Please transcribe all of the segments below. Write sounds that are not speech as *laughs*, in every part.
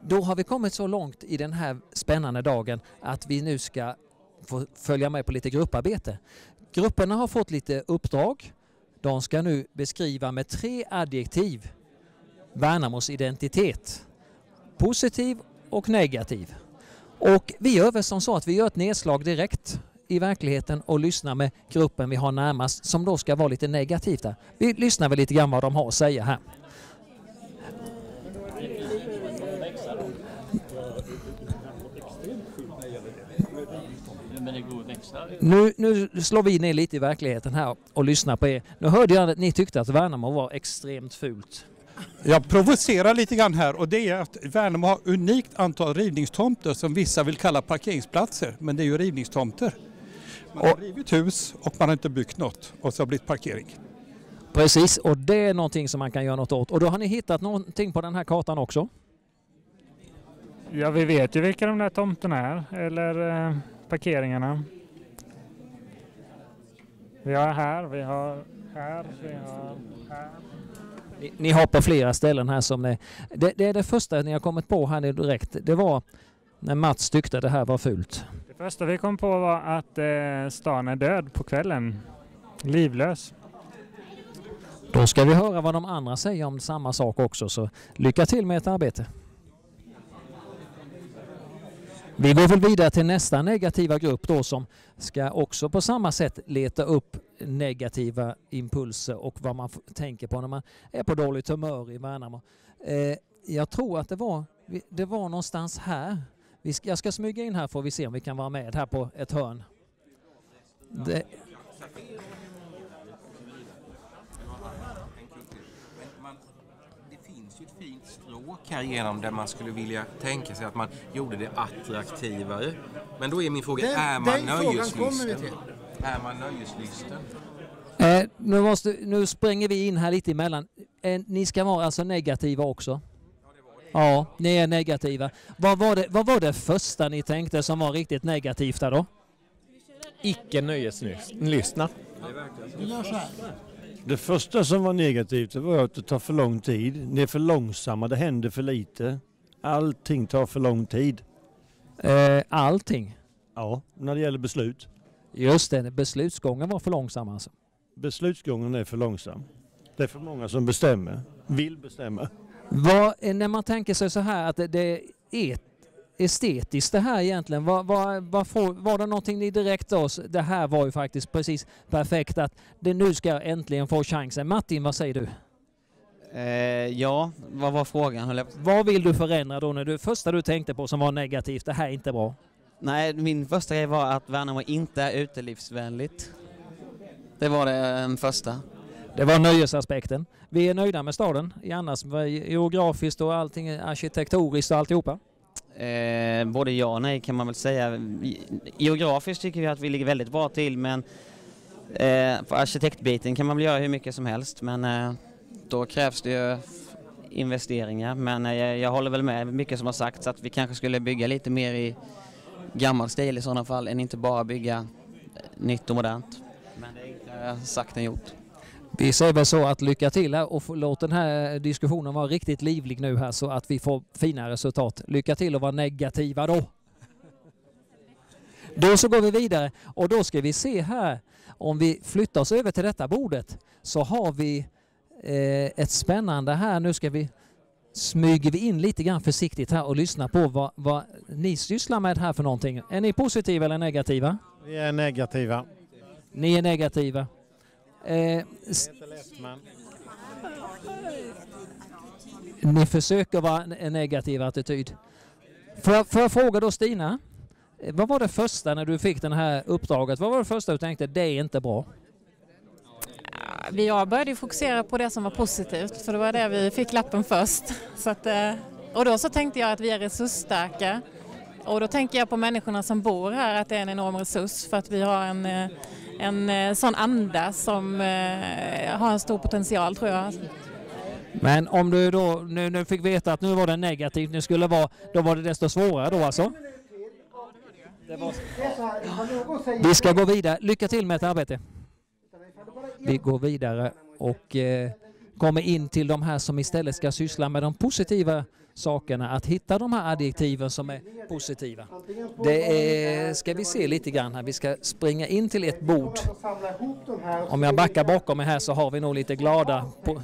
Då har vi kommit så långt i den här spännande dagen att vi nu ska få följa med på lite grupparbete. Grupperna har fått lite uppdrag. De ska nu beskriva med tre adjektiv Värnamos identitet. Positiv och negativ. Och vi gör väl som så att vi gör ett nedslag direkt i verkligheten och lyssnar med gruppen vi har närmast som då ska vara lite negativt där. Vi lyssnar väl lite grann vad de har att säga här. Nu, nu slår vi ner lite i verkligheten här och lyssnar på er. Nu hörde jag att ni tyckte att Värnamo var extremt fult. Jag provocerar lite grann här och det är att Värnamo har unikt antal rivningstomter som vissa vill kalla parkeringsplatser, men det är ju rivningstomter. Man har rivit hus och man har inte byggt något och så har det blivit parkering. Precis, och det är någonting som man kan göra något åt. Och då har ni hittat någonting på den här kartan också? Ja, vi vet ju vilka de där tomterna är, eller eh, parkeringarna. Vi har här, vi har här, vi har här. Ni, ni har på flera ställen här som ni, det, det är det första ni har kommit på här nu direkt. Det var när Mats tyckte det här var fult. Det första vi kom på var att eh, stan är död på kvällen. Livlös. Då ska vi höra vad de andra säger om samma sak också, så lycka till med ert arbete. Vi går väl vidare till nästa negativa grupp då som ska också på samma sätt leta upp negativa impulser och vad man tänker på när man är på dåligt humör i Värnamo. Eh, jag tror att det var, det var någonstans här. Vi ska, jag ska smyga in här får vi se om vi kan vara med här på ett hörn. Det, stråk här igenom där man skulle vilja tänka sig att man gjorde det attraktivare. Men då är min fråga, Den- är man nöjeslysten? Är man nöjeslysten? Eh, nu, måste, nu springer vi in här lite emellan. Eh, ni ska vara alltså negativa också? Ja, ni är negativa. Vad var, det, vad var det första ni tänkte som var riktigt negativt där då? Icke nöjeslyssna. Vi gör så här. Det första som var negativt det var att det tar för lång tid. Det är för långsamma, det händer för lite. Allting tar för lång tid. Eh, allting? Ja, när det gäller beslut. Just det, beslutsgången var för långsam alltså. Beslutsgången är för långsam. Det är för många som bestämmer, vill bestämma. Vad, när man tänker sig så här att det, det är estetiskt det här egentligen, vad, vad får, var det någonting ni direkt då, det här var ju faktiskt precis perfekt att det nu ska jag äntligen få chansen. Martin, vad säger du? Eh, ja, vad var frågan? Vad vill du förändra då när du första du tänkte på som var negativt, det här är inte bra? Nej, min första grej var att Värnamo inte är utelivsvänligt. Det var det eh, första. Det var nöjesaspekten. Vi är nöjda med staden i annars geografiskt och allting arkitektoniskt och alltihopa. Eh, både ja och nej kan man väl säga. Geografiskt tycker vi att vi ligger väldigt bra till men eh, på arkitektbiten kan man väl göra hur mycket som helst men eh, då krävs det ju investeringar. Men eh, jag, håller väl med mycket som har sagts att vi kanske skulle bygga lite mer i gammal stil i sådana fall än inte bara bygga nytt och modernt. Men det är enklare sagt än gjort. Vi säger väl så att lycka till här och låt den här diskussionen vara riktigt livlig nu här så att vi får fina resultat. Lycka till och vara negativa då. Då så går vi vidare och då ska vi se här om vi flyttar oss över till detta bordet så har vi eh, ett spännande här. Nu ska vi smyger vi in lite grann försiktigt här och lyssnar på vad, vad ni sysslar med här för någonting. Är ni positiva eller negativa? Vi är negativa. Ni är negativa. Eh, ni försöker vara en negativ attityd. Får jag, får jag fråga då Stina? eh, Vad var det första när du fick det här uppdraget? Vad var det första du tänkte, det är inte bra? Vi jag började fokusera på det som var positivt för det var det vi fick lappen först. Så att, eh, och då så tänkte jag att vi är resursstarka och då tänker jag på människorna som bor här att det är en enorm resurs för att vi har en, eh, en eh, sån anda som eh, har en stor potential tror jag. Men om du då nu, nu fick veta att nu var det negativt, nu skulle vara, då var det desto svårare då alltså? Vi ska gå vidare. Lycka till med ett arbete. Vi går vidare och eh, kommer in till de här som istället ska syssla med de positiva sakerna, att hitta de här adjektiven som är positiva. Det är, ska vi se lite grann här, vi ska springa in till ett bord. Om jag backar bakom mig här så har vi nog lite glada... På,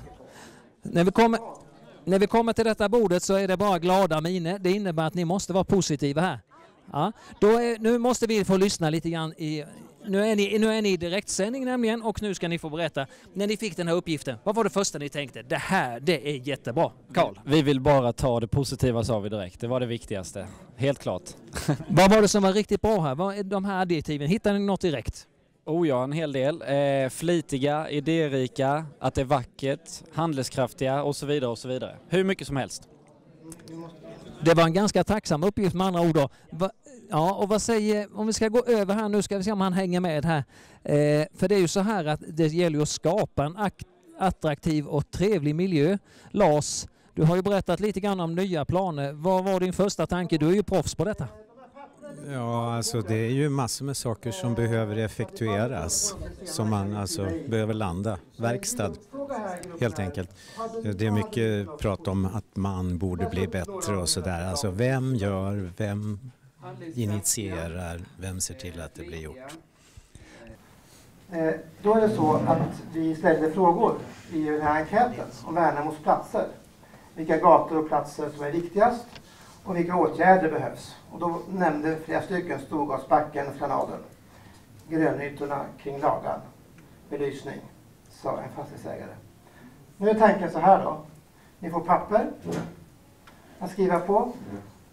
när vi kommer... När vi kommer till detta bordet så är det bara glada miner. Det innebär att ni måste vara positiva här. Ja, då är, nu måste vi få lyssna lite grann i... Nu är, ni, nu är ni i direktsändning nämligen och nu ska ni få berätta. När ni fick den här uppgiften, vad var det första ni tänkte? Det här, det är jättebra. Karl? Vi vill bara ta det positiva sa vi direkt. Det var det viktigaste. Helt klart. *laughs* vad var det som var riktigt bra här? Vad är de här adjektiven? Hittade ni något direkt? Oh ja, en hel del. Eh, flitiga, idérika, att det är vackert, handlingskraftiga och så vidare och så vidare. Hur mycket som helst. Det var en ganska tacksam uppgift med andra ord. Då. Ja, och vad säger, om vi ska gå över här nu ska vi se om han hänger med här. Eh, för det är ju så här att det gäller att skapa en attraktiv och trevlig miljö. Lars, du har ju berättat lite grann om nya planer. Vad var din första tanke? Du är ju proffs på detta. Ja, alltså det är ju massor med saker som behöver effektueras, som man alltså behöver landa. Verkstad, helt enkelt. Det är mycket prat om att man borde bli bättre och sådär. Alltså vem gör, vem initierar, vem ser till att det blir gjort? Eh, då är det så att vi ställde frågor i den här enkäten om Värnamos platser. Vilka gator och platser som är viktigast och vilka åtgärder behövs. Och då nämnde flera stycken Storgårdsbacken, Flanaden, grönytorna kring Lagan, belysning, sa en fastighetsägare. Nu är tanken så här då. Ni får papper att skriva på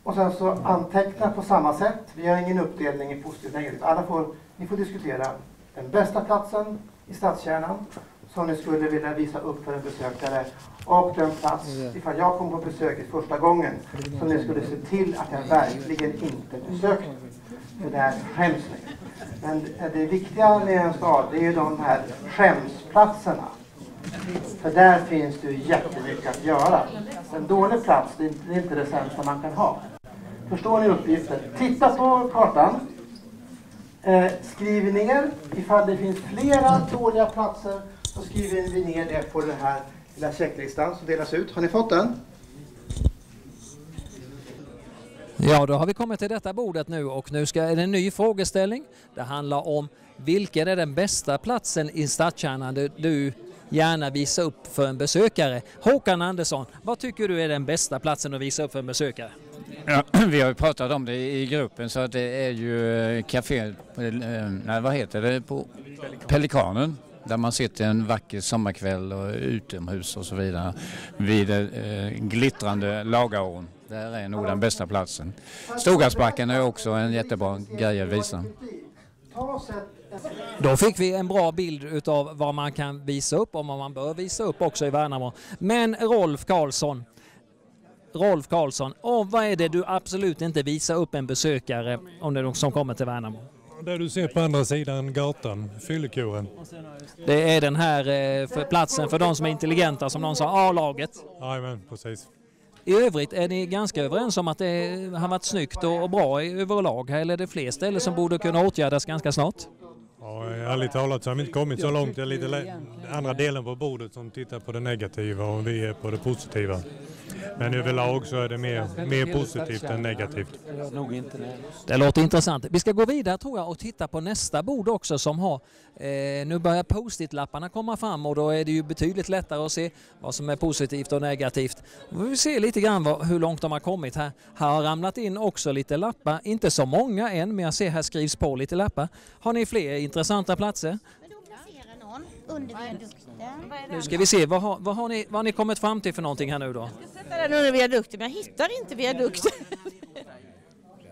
och sen så anteckna på samma sätt. Vi har ingen uppdelning i positivt och negativt. Alla får, ni får diskutera den bästa platsen i stadskärnan som ni skulle vilja visa upp för en besökare och den plats, ifall jag kom på besöket första gången, som ni skulle se till att jag verkligen inte besökte. För det här skäms ni. Men det viktiga med en stad, det är ju de här skämsplatserna. För där finns det ju jättemycket att göra. En dålig plats, det är inte det sämsta man kan ha. Förstår ni uppgiften? Titta på kartan. Eh, skriv ner ifall det finns flera dåliga platser så skriver vi ner det på den här lilla checklistan som delas ut. Har ni fått den? Ja, då har vi kommit till detta bordet nu och nu ska, är det en ny frågeställning. Det handlar om vilken är den bästa platsen i stadskärnan du, du gärna visar upp för en besökare. Håkan Andersson, vad tycker du är den bästa platsen att visa upp för en besökare? Ja, *clears throat* vi har ju pratat om det i gruppen så det är ju eh, café, eh, nej, vad heter det, på Pelikanen där man sitter en vacker sommarkväll och utomhus och så vidare vid eh, glittrande Lagaån. Där är nog den bästa platsen. Storgadsbacken är också en jättebra grej att visa. Då fick vi en bra bild utav vad man kan visa upp och vad man bör visa upp också i Värnamo. Men Rolf Karlsson, Rolf Karlsson, oh, vad är det du absolut inte visar upp en besökare om det är de som kommer till Värnamo? Det du ser på andra sidan gatan, fyllekoren. Det är den här eh, för platsen för de som är intelligenta, som någon sa, A-laget. Jajamän, precis. I övrigt är ni ganska överens om att det har varit snyggt och bra överlag eller är det fler ställen som borde kunna åtgärdas ganska snart? Ja, ärligt talat så har vi inte kommit så långt. Det är lite andra delen på bordet som tittar på det negativa och vi är på det positiva. Men överlag så är det mer, mer positivt än negativt. Det låter intressant. Vi ska gå vidare tror jag och titta på nästa bord också som har, eh, nu börjar post-it-lapparna komma fram och då är det ju betydligt lättare att se vad som är positivt och negativt. Vi får se lite grann vad, hur långt de har kommit här. Här har ramlat in också lite lappar, inte så många än men jag ser här skrivs på lite lappar. Har ni fler intressanta platser? Under viadukten. Nu ska vi se, vad har, vad har, ni, vad har ni kommit fram till för någonting här nu då? Sätta den under viadukten, men jag hittar inte viadukten.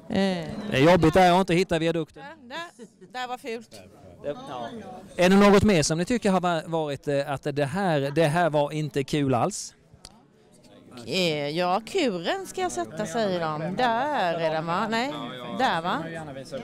Det är jobbigt där att inte hitta viadukten. Där, där var fult. Är det något mer som ni tycker har varit eh, att det här, det här var inte kul alls? Eh, Ja, kuren ska jag sätta säger de. Där är den va? Nej, där va?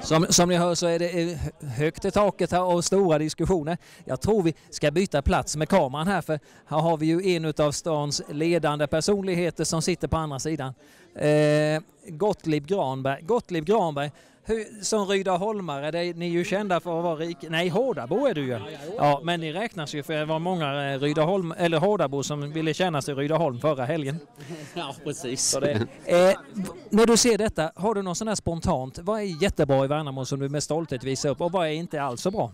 Som, som ni hör så är det eh, högt i taket här och stora diskussioner. Jag tror vi ska byta plats med kameran här för här har vi ju en av stans ledande personligheter som sitter på andra sidan. Eh, Gottlieb Granberg. Gottlieb Granberg, hur, som Rydaholmare, det ni är ju kända för att vara rik. Nej, Hårdabo är du ju. Ja, men ni räknas ju för det var många eh, Rydaholm, eller Hårdabo som ville känna sig Rydaholm förra helgen. *laughs* Ja, precis. Det, eh, när du ser detta, har du någon sån här spontant, vad är jättebra i Värnamo som du med stolthet visar upp och vad är inte alls så bra?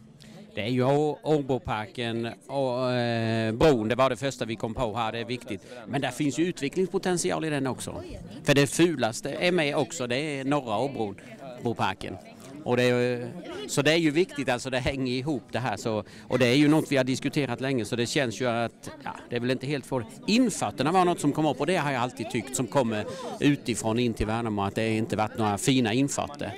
Det är ju Åboparken och eh, bron, det var det första vi kom på här, det är viktigt. Men det finns ju utvecklingspotential i den också. För det fulaste är med också, det är norra Åbron, Boparken. Och det är, så det är ju viktigt, alltså det hänger ihop det här. Så, och det är ju något vi har diskuterat länge så det känns ju att ja, det är väl inte helt för Infarterna var något som kom upp och det har jag alltid tyckt som kommer utifrån in till Värnamo att det inte varit några fina infarter.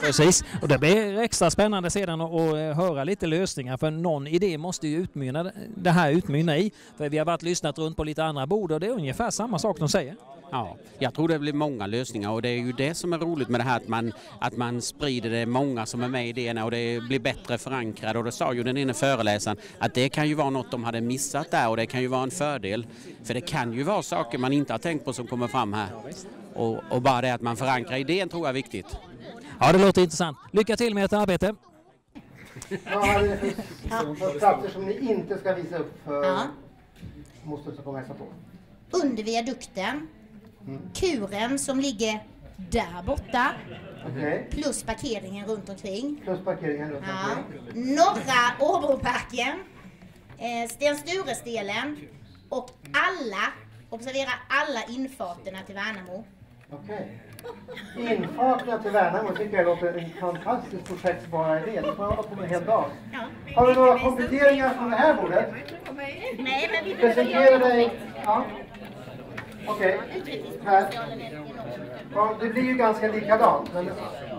Precis, och det blir extra spännande sedan att eh, höra lite lösningar för någon idé måste ju utmynna, det här utmynna i. För vi har varit lyssnat runt på lite andra bord och det är ungefär samma sak de säger. Ja, jag tror det blir många lösningar och det är ju det som är roligt med det här att man, att man sprider det, många som är med i idéerna och det blir bättre förankrat och det sa ju den ene föreläsaren att det kan ju vara något de hade missat där och det kan ju vara en fördel. För det kan ju vara saker man inte har tänkt på som kommer fram här. Och, och bara det att man förankrar idén tror jag är viktigt. Ja, det låter intressant. Lycka till med ert arbete. Vad har ni för, för platser som ni inte ska visa upp för Ja. moster som kommer hälsa på? Under viadukten. Kuren som ligger där borta. Okej. Plus parkeringen runt omkring. Plus parkeringen runt Ja. omkring. Norra Åbroparken. Eh, Sten Sture-stelen. Och alla, observera alla infarterna till Värnamo. Okej. Infarterna till Värnamo tycker jag låter en fantastisk projektbara idé. Det får man hålla på med en hel dag. Har du några kompletteringar från det här bordet? Nej, men vi Presentera dig. Ja. Okej. Här. Ja, det blir ju ganska likadant. Men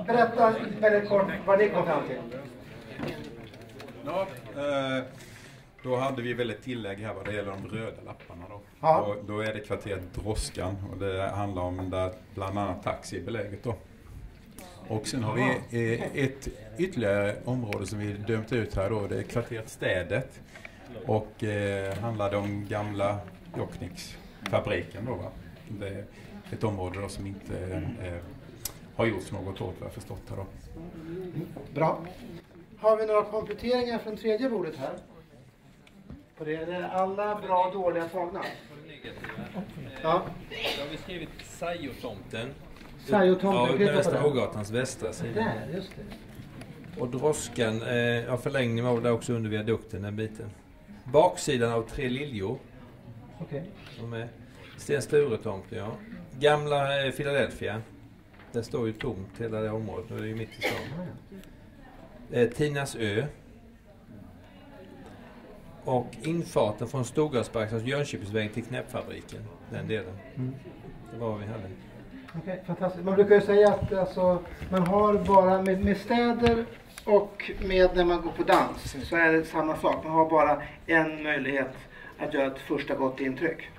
berätta väldigt kort vad ni kom fram till. Ja, eh, då hade vi väl ett tillägg här vad det gäller de röda lapparna då. Ja. Och då är det kvarteret Droskan och det handlar om där bland annat taxi är beläget då. Och sen har vi eh, ett ytterligare område som vi dömt ut här då, det är kvarteret Städet. Och eh, handlade om gamla Jokknicksfabriken då va. Det är ett område då som inte eh, har gjorts något åt vad jag förstått här då. Bra. Har vi några kompletteringar från tredje bordet här? På det är det alla bra och dåliga tagna. Ja. Då har vi skrivit Sajotomten. Sajotomten, Ja, Västra den. Ågatans västra sida. Där, just det. Och droskan, eh, ja förlängning var där också under viadukten den biten. Baksidan av Tre Liljor. Okej. Är Sten Sture-tomten, ja. Gamla eh, Philadelphia. Där står ju tomt hela det området. Nu är det ju mitt i stan. Eh, Tinas ö. Och infarten från Storgårdsbacken, alltså Jönköpingsvägen till Knäppfabriken. Den delen. Mm. Det var vad vi hade. Okej, fantastiskt. Man brukar ju säga att alltså, man har bara med, med städer och med när man går på dans så är det samma sak. Man har bara en möjlighet att göra ett första gott intryck.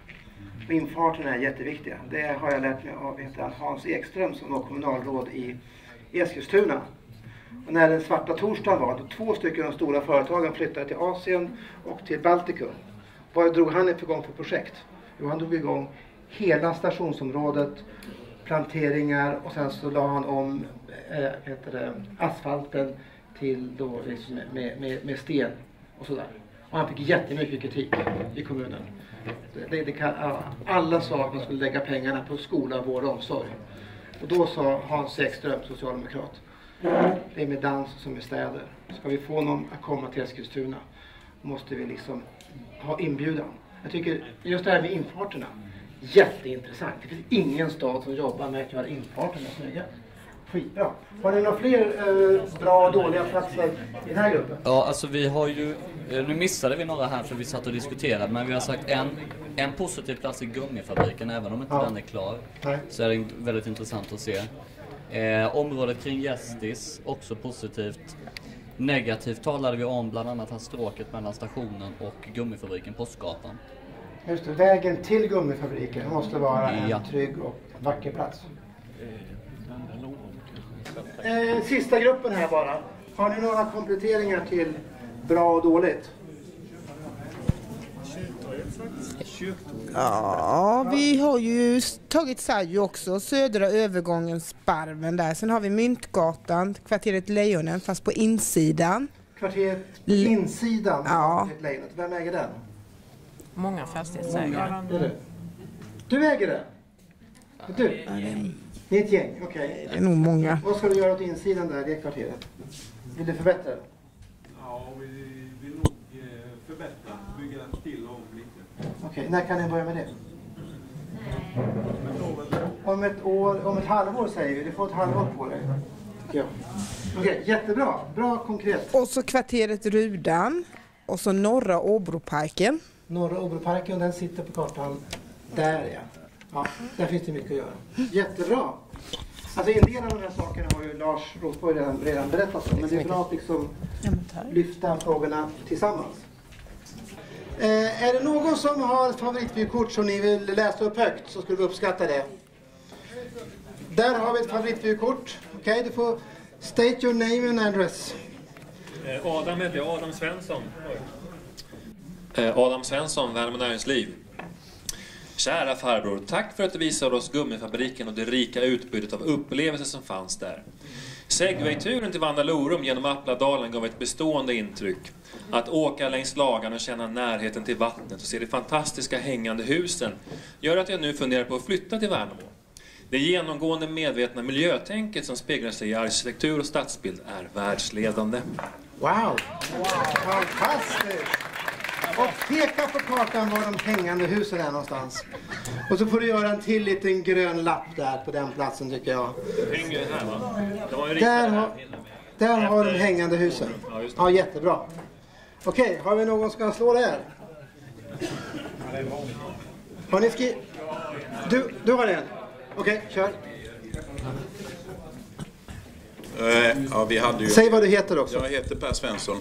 Och infarterna är jätteviktiga. Det har jag lärt mig av Hans Ekström som var kommunalråd i Eskilstuna. Och när den svarta torsdagen var, då två stycken av de stora företagen flyttade till Asien och till Baltikum. Vad drog han igång för projekt? Jo, han drog igång hela stationsområdet, planteringar och sen så la han om eh, heter det, asfalten till då liksom med, med, med sten och sådär. Och han fick jättemycket kritik i kommunen. Det, det, det kan, alla sa att man skulle lägga pengarna på skola, vård och omsorg. Och då sa Hans Ekström, socialdemokrat, det är med dans som med städer. Ska vi få någon att komma till Eskilstuna måste vi liksom ha inbjudan. Jag tycker just det här med infarterna, jätteintressant. Det finns ingen stad som jobbar med att göra infarterna snygga. Skitbra. Har ni några fler eh, bra och dåliga platser i den här gruppen? Ja, alltså vi har ju, eh, nu missade vi några här för vi satt och diskuterade, men vi har sagt en, en positiv plats i gummifabriken, även om inte Ja. den är klar. Nej. Så är det väldigt intressant att se. Eh, området kring Gästis, också positivt. Negativt talade vi om bland annat här stråket mellan stationen och gummifabriken Postgatan. Just det, vägen till gummifabriken måste vara en Ja. trygg och vacker plats. Eh, sista gruppen här bara. Har ni några kompletteringar till bra och dåligt? Ja, vi har ju tagit Sajo också, södra övergången Sparven där. Sen har vi Myntgatan, kvarteret Lejonen fast på insidan. Kvarteret insidan Ja. Lejonet. Vem äger den? Många fastighetsägare. Du. Du äger den? Det är du? Ni är ett gäng, okej. Det är nog många. Vad ska du göra åt insidan där, det kvarteret? Vill du förbättra det? Ja, vi vill nog förbättra, bygga till om lite. Okej, när kan ni börja med det? Om ett år, om ett halvår säger vi. Du får ett halvår på dig. Okej, jättebra. Bra konkret. Och så kvarteret Rudan och så norra Åbroparken. Norra Åbroparken, den sitter på kartan där ja. ja. Där finns det mycket att göra. Jättebra. Alltså en del av de här sakerna har ju Lars Rosborg redan, redan berättat om. Men det är bra att liksom lyfta frågorna tillsammans. Eh, är det någon som har ett favoritvykort som ni vill läsa upp högt så skulle vi uppskatta det. Där har vi ett favoritvykort. Okej, du får state your name and address. Eh, Adam heter jag, Adam Svensson. Eh, Adam Svensson, Värnamo Näringsliv. Kära farbror, tack för att du visade oss gummifabriken och det rika utbudet av upplevelser som fanns där. Segwayturen till Vandalorum genom Appladalen gav ett bestående intryck. Att åka längs lagan och känna närheten till vattnet och se de fantastiska hängande husen gör att jag nu funderar på att flytta till Värnamo. Det genomgående medvetna miljötänket som speglar sig i arkitektur och stadsbild är världsledande. Wow! Fantastiskt! Och peka på kartan var de hängande husen är någonstans. Och så får du göra en till liten grön lapp där på den platsen tycker jag. Här Där har, där har de hängande husen. Ja, jättebra. Okej, har vi någon som ska slå det här? Har ni skrivit? Du, du har en? Okej, kör. Eh, Ja, vi hade ju... Säg vad du heter också. Jag heter Per Svensson.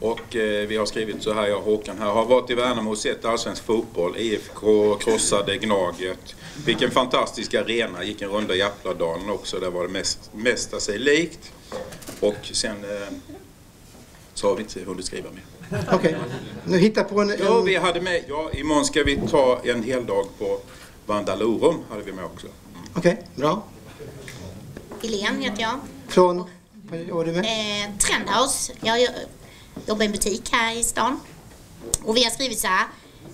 Och eh, vi har skrivit så här, jag och Håkan här. Har varit i Värnamo och sett allsvensk fotboll. IFK krossade Gnaget. Vilken fantastisk arena. Gick en runda i Appladalen också. Där var det mest, mesta sig likt. Och sen eh, så har vi inte hunnit skriva mer. Okej, nu hittar på en... Ja, vi hade med, ja, imorgon ska vi ta en hel dag på Vandalorum. Hade vi med också. Okej, bra. Helene heter jag. Från... Vad var du med? Eh, Trendhouse. Jag jobbar i en butik här i stan. Och vi har skrivit så här.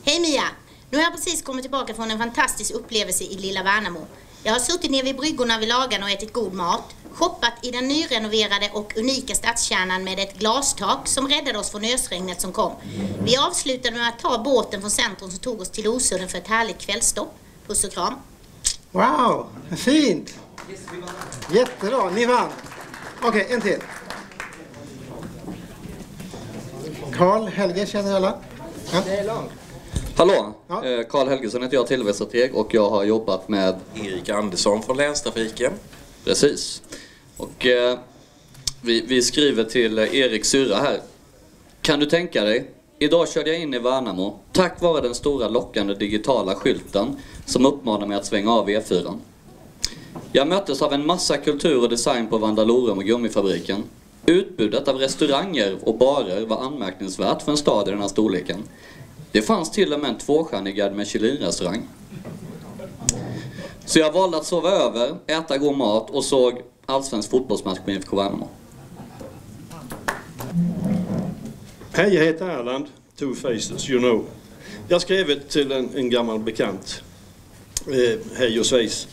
Hej Mia! Nu har jag precis kommit tillbaka från en fantastisk upplevelse i lilla Värnamo. Jag har suttit ner vid bryggorna vid lagan och ätit god mat. Shoppat i den nyrenoverade och unika stadskärnan med ett glastak som räddade oss från ösregnet som kom. Vi avslutade med att ta båten från centrum som tog oss till Osudden för ett härligt kvällstopp. Puss och kram. Wow, fint! Jättebra, ni vann. Okej, en till. Karl Helge känner alla? Ja. Hallå! Eh, Karl Helgesson heter jag, tillväxtstrateg och jag har jobbat med Erik Andersson från Länstrafiken. Precis. Och eh, vi, vi skriver till eh, Erik Syrra här. Kan du tänka dig? Idag körde jag in i Värnamo tack vare den stora lockande digitala skylten som uppmanar mig att svänga av E4. Jag möttes av en massa kultur och design på Vandalorum och Gummifabriken. Utbudet av restauranger och barer var anmärkningsvärt för en stad i den här storleken. Det fanns till och med en tvåstjärnig Michelin-restaurang. Så jag valde att sova över, äta god mat och såg allsvensk fotbollsmatch med IFK Värnamo. Hej, jag heter Erland. Two faces, you know. Jag skrev till en, en gammal bekant. Eh, hej och svejs.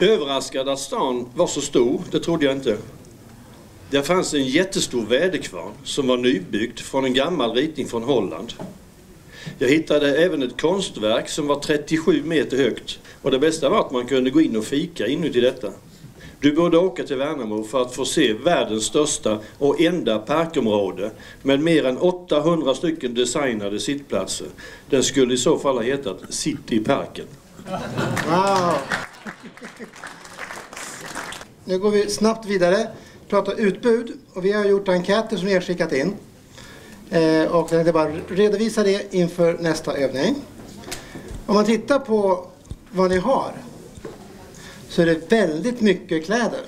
Överraskad att stan var så stor, det trodde jag inte. Där fanns en jättestor väderkvarn som var nybyggd från en gammal ritning från Holland. Jag hittade även ett konstverk som var 37 meter högt. Och det bästa var att man kunde gå in och fika inuti detta. Du borde åka till Värnamo för att få se världens största och enda parkområde med mer än 800 stycken designade sittplatser. Den skulle i så fall ha hetat Cityparken. Wow! Nu går vi snabbt vidare. Prata utbud och vi har gjort enkäter som ni har skickat in. Eh, och jag tänkte bara redovisa det inför nästa övning. Om man tittar på vad ni har så är det väldigt mycket kläder.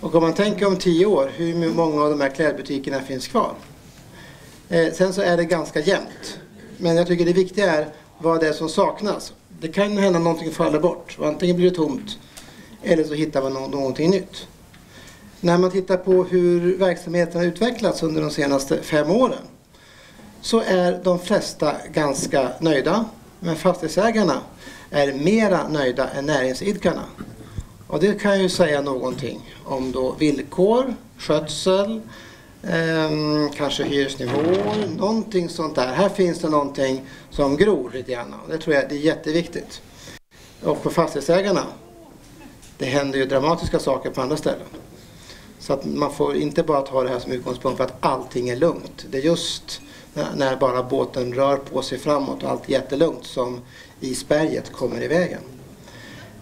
Och om man tänker om tio år, hur många av de här klädbutikerna finns kvar? Eh, sen så är det ganska jämnt. Men jag tycker det viktiga är vad det är som saknas. Det kan hända någonting faller bort. Och Antingen blir det tomt eller så hittar man nå- någonting nytt. När man tittar på hur verksamheten har utvecklats under de senaste fem åren så är de flesta ganska nöjda. Men fastighetsägarna är mera nöjda än näringsidkarna. Och det kan ju säga någonting om då villkor, skötsel, eh, kanske hyresnivåer, någonting sånt där. Här finns det någonting som gror lite grann och det tror jag det är jätteviktigt. Och för fastighetsägarna, det händer ju dramatiska saker på andra ställen. Så att man får inte bara ta det här som utgångspunkt för att allting är lugnt. Det är just när, bara båten rör på sig framåt och allt är jättelugnt som isberget kommer i vägen.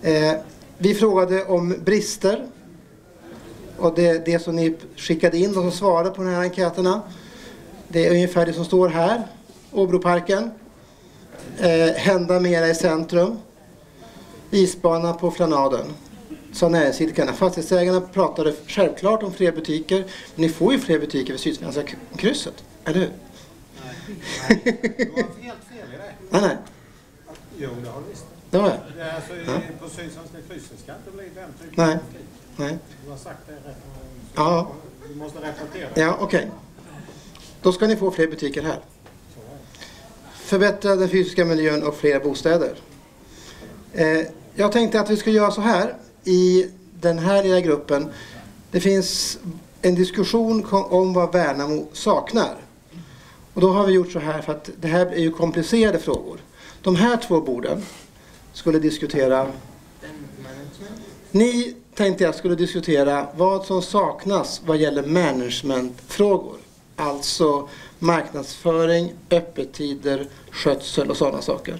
Eh, vi frågade om brister. Och det, det som ni skickade in, de som svarade på de här enkäterna. Det är ungefär det som står här. Åbroparken. Eh, hända mera i centrum. Isbana på Flanaden. Sa näringsidkarna. Fastighetsägarna pratade självklart om fler butiker. Men ni får ju fler butiker vid Sydsvenska krysset. Eller hur? Nej, nej. Jo, det har du visst. Det har. Det är alltså, Ja. På Sydsvenska krysset ska inte bli den typen Nej. av kritik. Nej. Du har sagt det rätt. Ja. Du måste repetera. Ja, okej. Då ska ni få fler butiker här. Förbättra den fysiska miljön och fler bostäder. Eh, jag tänkte att vi ska göra så här i den här lilla gruppen. Det finns en diskussion om vad Värnamo saknar. Och då har vi gjort så här för att det här är ju komplicerade frågor. De här två borden skulle diskutera ni tänkte jag skulle diskutera vad som saknas vad gäller managementfrågor. Alltså marknadsföring, öppettider, skötsel och sådana saker.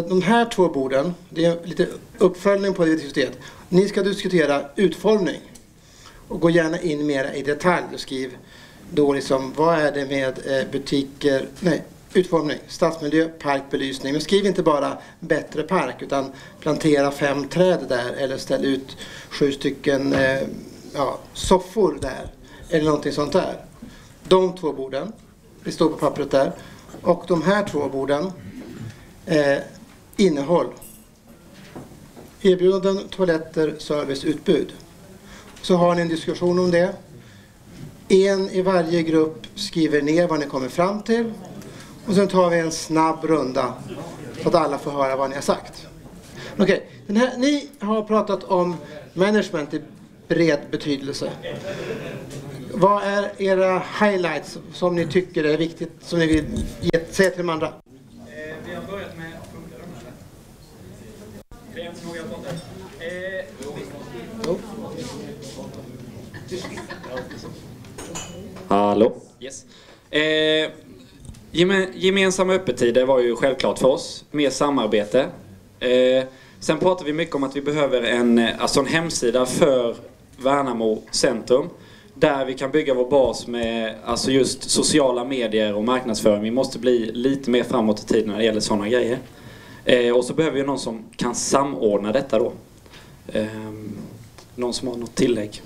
De här två borden, det är lite uppföljning på det vi diskuterat. Ni ska diskutera utformning. Och gå gärna in mera i detalj och skriv då liksom vad är det med eh, butiker, nej utformning, stadsmiljö, parkbelysning. Men skriv inte bara bättre park utan plantera fem träd där eller ställ ut sju stycken eh, ja, soffor där. Eller någonting sånt där. De två borden, det står på pappret där. Och de här två borden, eh, innehåll. Erbjudanden, toaletter, service, utbud. Så har ni en diskussion om det. En i varje grupp skriver ner vad ni kommer fram till. Och sen tar vi en snabb runda så att alla får höra vad ni har sagt. Okej, okay. ni har pratat om management i bred betydelse. Vad är era highlights som ni tycker är viktigt, som ni vill ge, säga till de andra? Vi har börjat med Det är inte några frågor. Hallå? Yes. Eh, gemensamma öppettider var ju självklart för oss. Mer samarbete. Eh, sen pratar vi mycket om att vi behöver en, eh, alltså en hemsida för Värnamo centrum. Där vi kan bygga vår bas med alltså just sociala medier och marknadsföring. Vi måste bli lite mer framåt i tiden när det gäller sådana grejer. Eh, och så behöver vi någon som kan samordna detta då. Eh, någon som har något tillägg.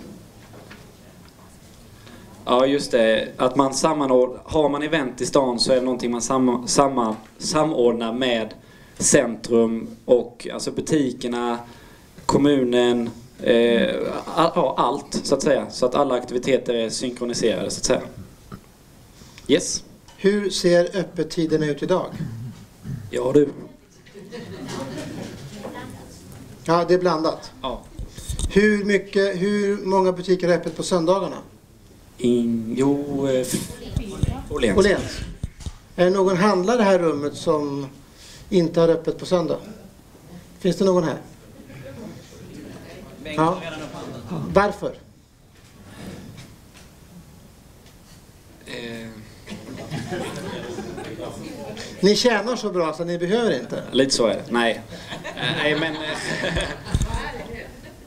Ja, just det. Att man sammanordnar, har man event i stan så är det någonting man samma, samma, samordnar med centrum och alltså butikerna, kommunen, eh, all, allt så att säga. Så att alla aktiviteter är synkroniserade så att säga. Yes. Hur ser öppettiderna ut idag? Ja du. Ja, det är blandat. Ja. Hur, mycket, hur många butiker har öppet på söndagarna? In, jo, eh, Åhléns. Åhléns. Är det någon handlare i det här rummet som inte har öppet på söndag? Finns det någon här? Ja. Varför? Eh, Ni tjänar så bra så ni behöver inte. Lite så är det. Nej. Eh, Nej men...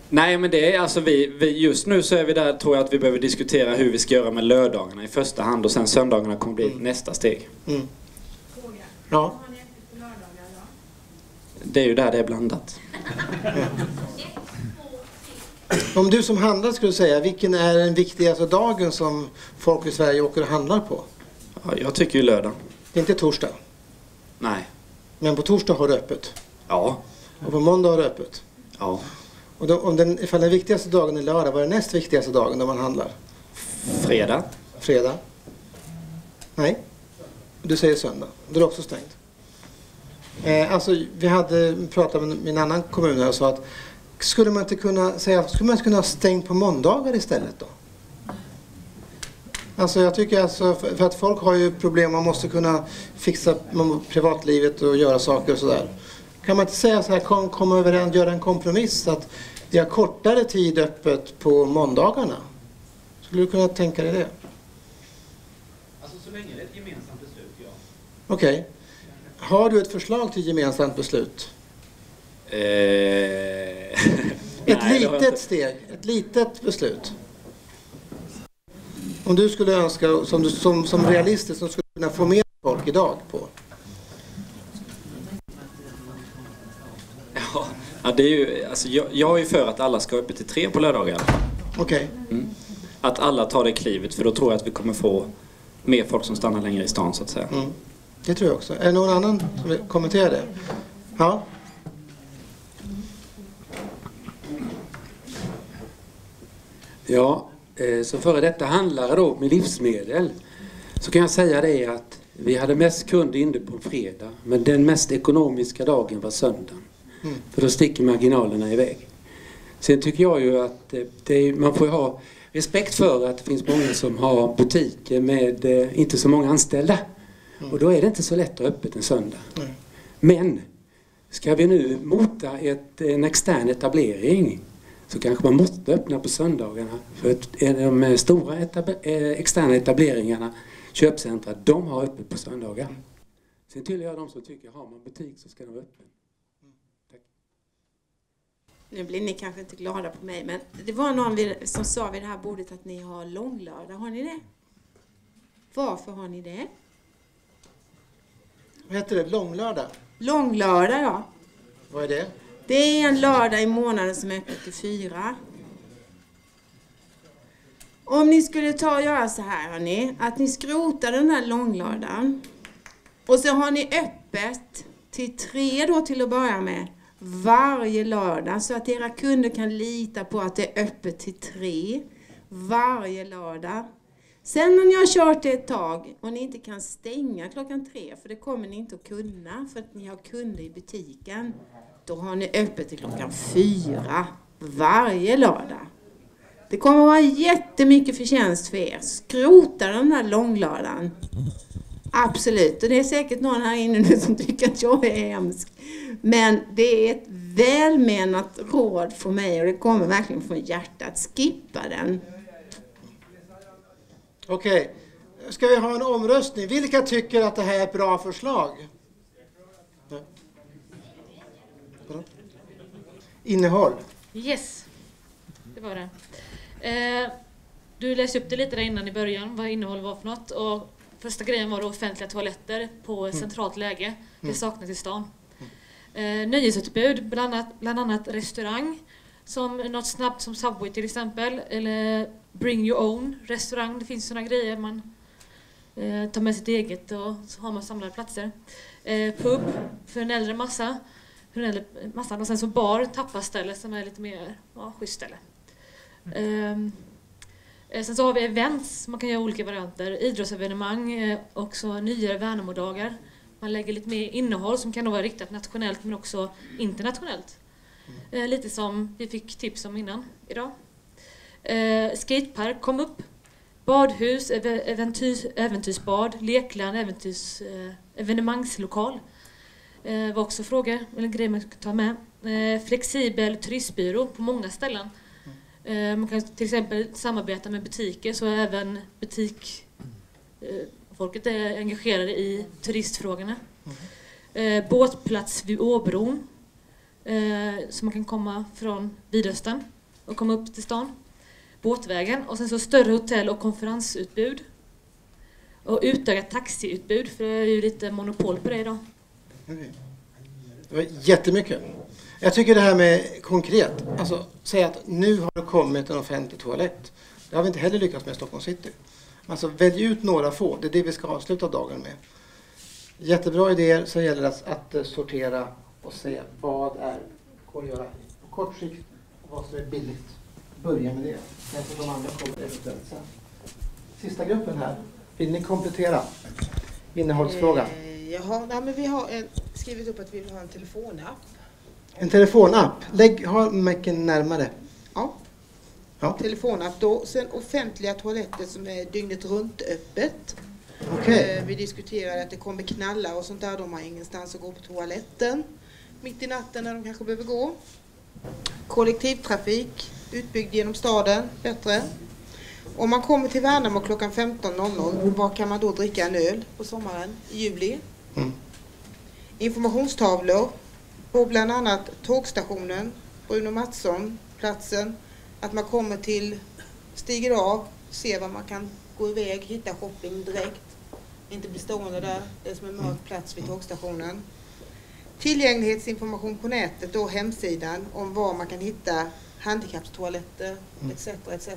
Nej men det är alltså vi, vi, just nu så är vi där tror jag att vi behöver diskutera hur vi ska göra med lördagarna i första hand och sen söndagarna kommer bli nästa steg. Mm. Ja. Det är ju där det är blandat. Om du som handlare skulle säga, vilken är den viktigaste dagen som folk i Sverige åker och handlar på? Ja, jag tycker ju lördag. Det är inte torsdag? Nej. Men på torsdag har du öppet? Ja. Och på måndag har du öppet? Ja. Och då, om den, ifall den viktigaste dagen är lördag, vad är den näst viktigaste dagen då man handlar? Fredag. Fredag? Nej. Du säger söndag. Då är det också stängt. Eh, alltså, vi hade pratat med en annan kommun och sa att skulle man inte kunna säga, skulle man inte kunna ha stängt på måndagar istället då? Alltså jag tycker alltså, för att folk har ju problem, man måste kunna fixa privatlivet och göra saker och sådär. Kan man inte säga så här, kom, komma överens, göra en kompromiss att vi har kortare tid öppet på måndagarna? Skulle du kunna tänka dig det? Alltså så länge det är ett gemensamt beslut, ja. Okej. Har du ett förslag till gemensamt beslut? Eh... *laughs* Ett Nej, litet steg, ett litet beslut. Om du skulle önska, som, som, som realistiskt, som skulle kunna få med folk idag på. Ja, det är ju, alltså, jag, jag är ju för att alla ska öppet till tre på lördagar. Okej. Mm. Att alla tar det klivet för då tror jag att vi kommer få mer folk som stannar längre i stan så att säga. Mm. Det tror jag också. Är det någon annan som vill kommentera det? Ja? Ja, eh, som före detta handlare då med livsmedel så kan jag säga det att vi hade mest kunder inne på fredag men den mest ekonomiska dagen var söndagen. Mm. För då sticker marginalerna iväg. Sen tycker jag ju att eh, är, man får ha respekt för att det finns många som har butiker med eh, inte så många anställda. Och då är det inte så lätt att ha öppet en söndag. Nej. Men ska vi nu mota ett, en extern etablering så kanske man måste öppna på söndagarna. För att eh, de stora etab- externa etableringarna, köpcentra, de har öppet på söndagar. Sen tillhör jag de som tycker har man butik så ska de vara öppen. Nu blir ni kanske inte glada på mig, men det var någon som sa vid det här bordet att ni har långlördag. Har ni det? Varför har ni det? Vad heter det? Långlördag? Långlördag, ja. Vad är det? Det är en lördag i månaden som är öppet till fyra. Om ni skulle ta och göra så här, hörni, att ni skrotar den här långlördagen och så har ni öppet till tre då till att börja med varje lördag så att era kunder kan lita på att det är öppet till tre varje lördag. Sen när ni har kört det ett tag och ni inte kan stänga klockan tre, för det kommer ni inte att kunna för att ni har kunder i butiken, då har ni öppet till klockan fyra varje lördag. Det kommer att vara jättemycket förtjänst för er. Skrota den här långlördagen. Absolut, och det är säkert någon här inne nu som tycker att jag är hemsk. Men det är ett välmenat råd från mig och det kommer verkligen från hjärtat. Skippa den. Okej. Ska vi ha en omröstning? Vilka tycker att det här är ett bra förslag? Innehåll? Yes, det var det. Eh, du läste upp det lite där innan i början, vad innehåll var för något. Och första grejen var då offentliga toaletter på Mm. centralt läge. Det Mm. saknas i stan. Eh, nöjesutbud, bland annat, bland annat restaurang. Som något snabbt som Subway till exempel. Eller Bring Your Own restaurang. Det finns sådana grejer. Man eh, tar med sitt eget och så har man samlade platser. Eh, pub för en äldre massa. För en äldre massa. Och sen så bar, tappaställe som är lite mer ja, schysst ställe. Eh, sen så har vi events, man kan göra olika varianter. Idrottsevenemang, eh, också nyare Värnamodagar. Man lägger lite mer innehåll som kan då vara riktat nationellt men också internationellt. Eh, lite som vi fick tips om innan idag. Eh, skatepark kom upp. Badhus, äventyrs, äventyrsbad, lekland, äventyrs, eh, evenemangslokal. Eh, var också frågor, eller grejer man ska ta med. Eh, flexibel turistbyrå på många ställen. Eh, man kan till exempel samarbeta med butiker så även butikfolket eh, är engagerade i turistfrågorna. Mm. båtplats vid Åbron. Så man kan komma från vidösten och komma upp till stan. Båtvägen och sen så större hotell och konferensutbud. Och utökat taxiutbud för det är ju lite monopol på det idag. Det var jättemycket. Jag tycker det här med konkret, alltså säga att nu har det kommit en offentlig toalett. Det har vi inte heller lyckats med i Stockholm city. Alltså välj ut några få, det är det vi ska avsluta dagen med. Jättebra idéer, så gäller det att, att eh, sortera och se vad är, går att göra på kort sikt och vad som är billigt. Börja med det. Sen får de andra kommer eventuellt sen. Sista gruppen här. Vill ni komplettera? Innehållsfråga. Eh, Jaha, nej, men vi har en, skrivit upp att vi vill ha en telefonapp. En telefonapp. Lägg, ha närmare. Ja. Ja. Telefonapp då. Sen offentliga toaletter som är dygnet runt öppet. Okej. Eh, Vi diskuterar att det kommer knallar och sånt där. De har ingenstans att gå på toaletten mitt i natten när de kanske behöver gå. Kollektivtrafik utbyggd genom staden, bättre. Om man kommer till Värnamo klockan 15.00, var kan man då dricka en öl på sommaren i juli? Mm. Informationstavlor på bland annat tågstationen, Bruno Mattsson, platsen. Att man kommer till, stiger av, ser var man kan gå iväg, hitta shopping direkt. Inte bli stående där, det är som en mörk plats vid tågstationen. Tillgänglighetsinformation på nätet, då hemsidan om var man kan hitta handikappstoaletter Mm. etc. etc.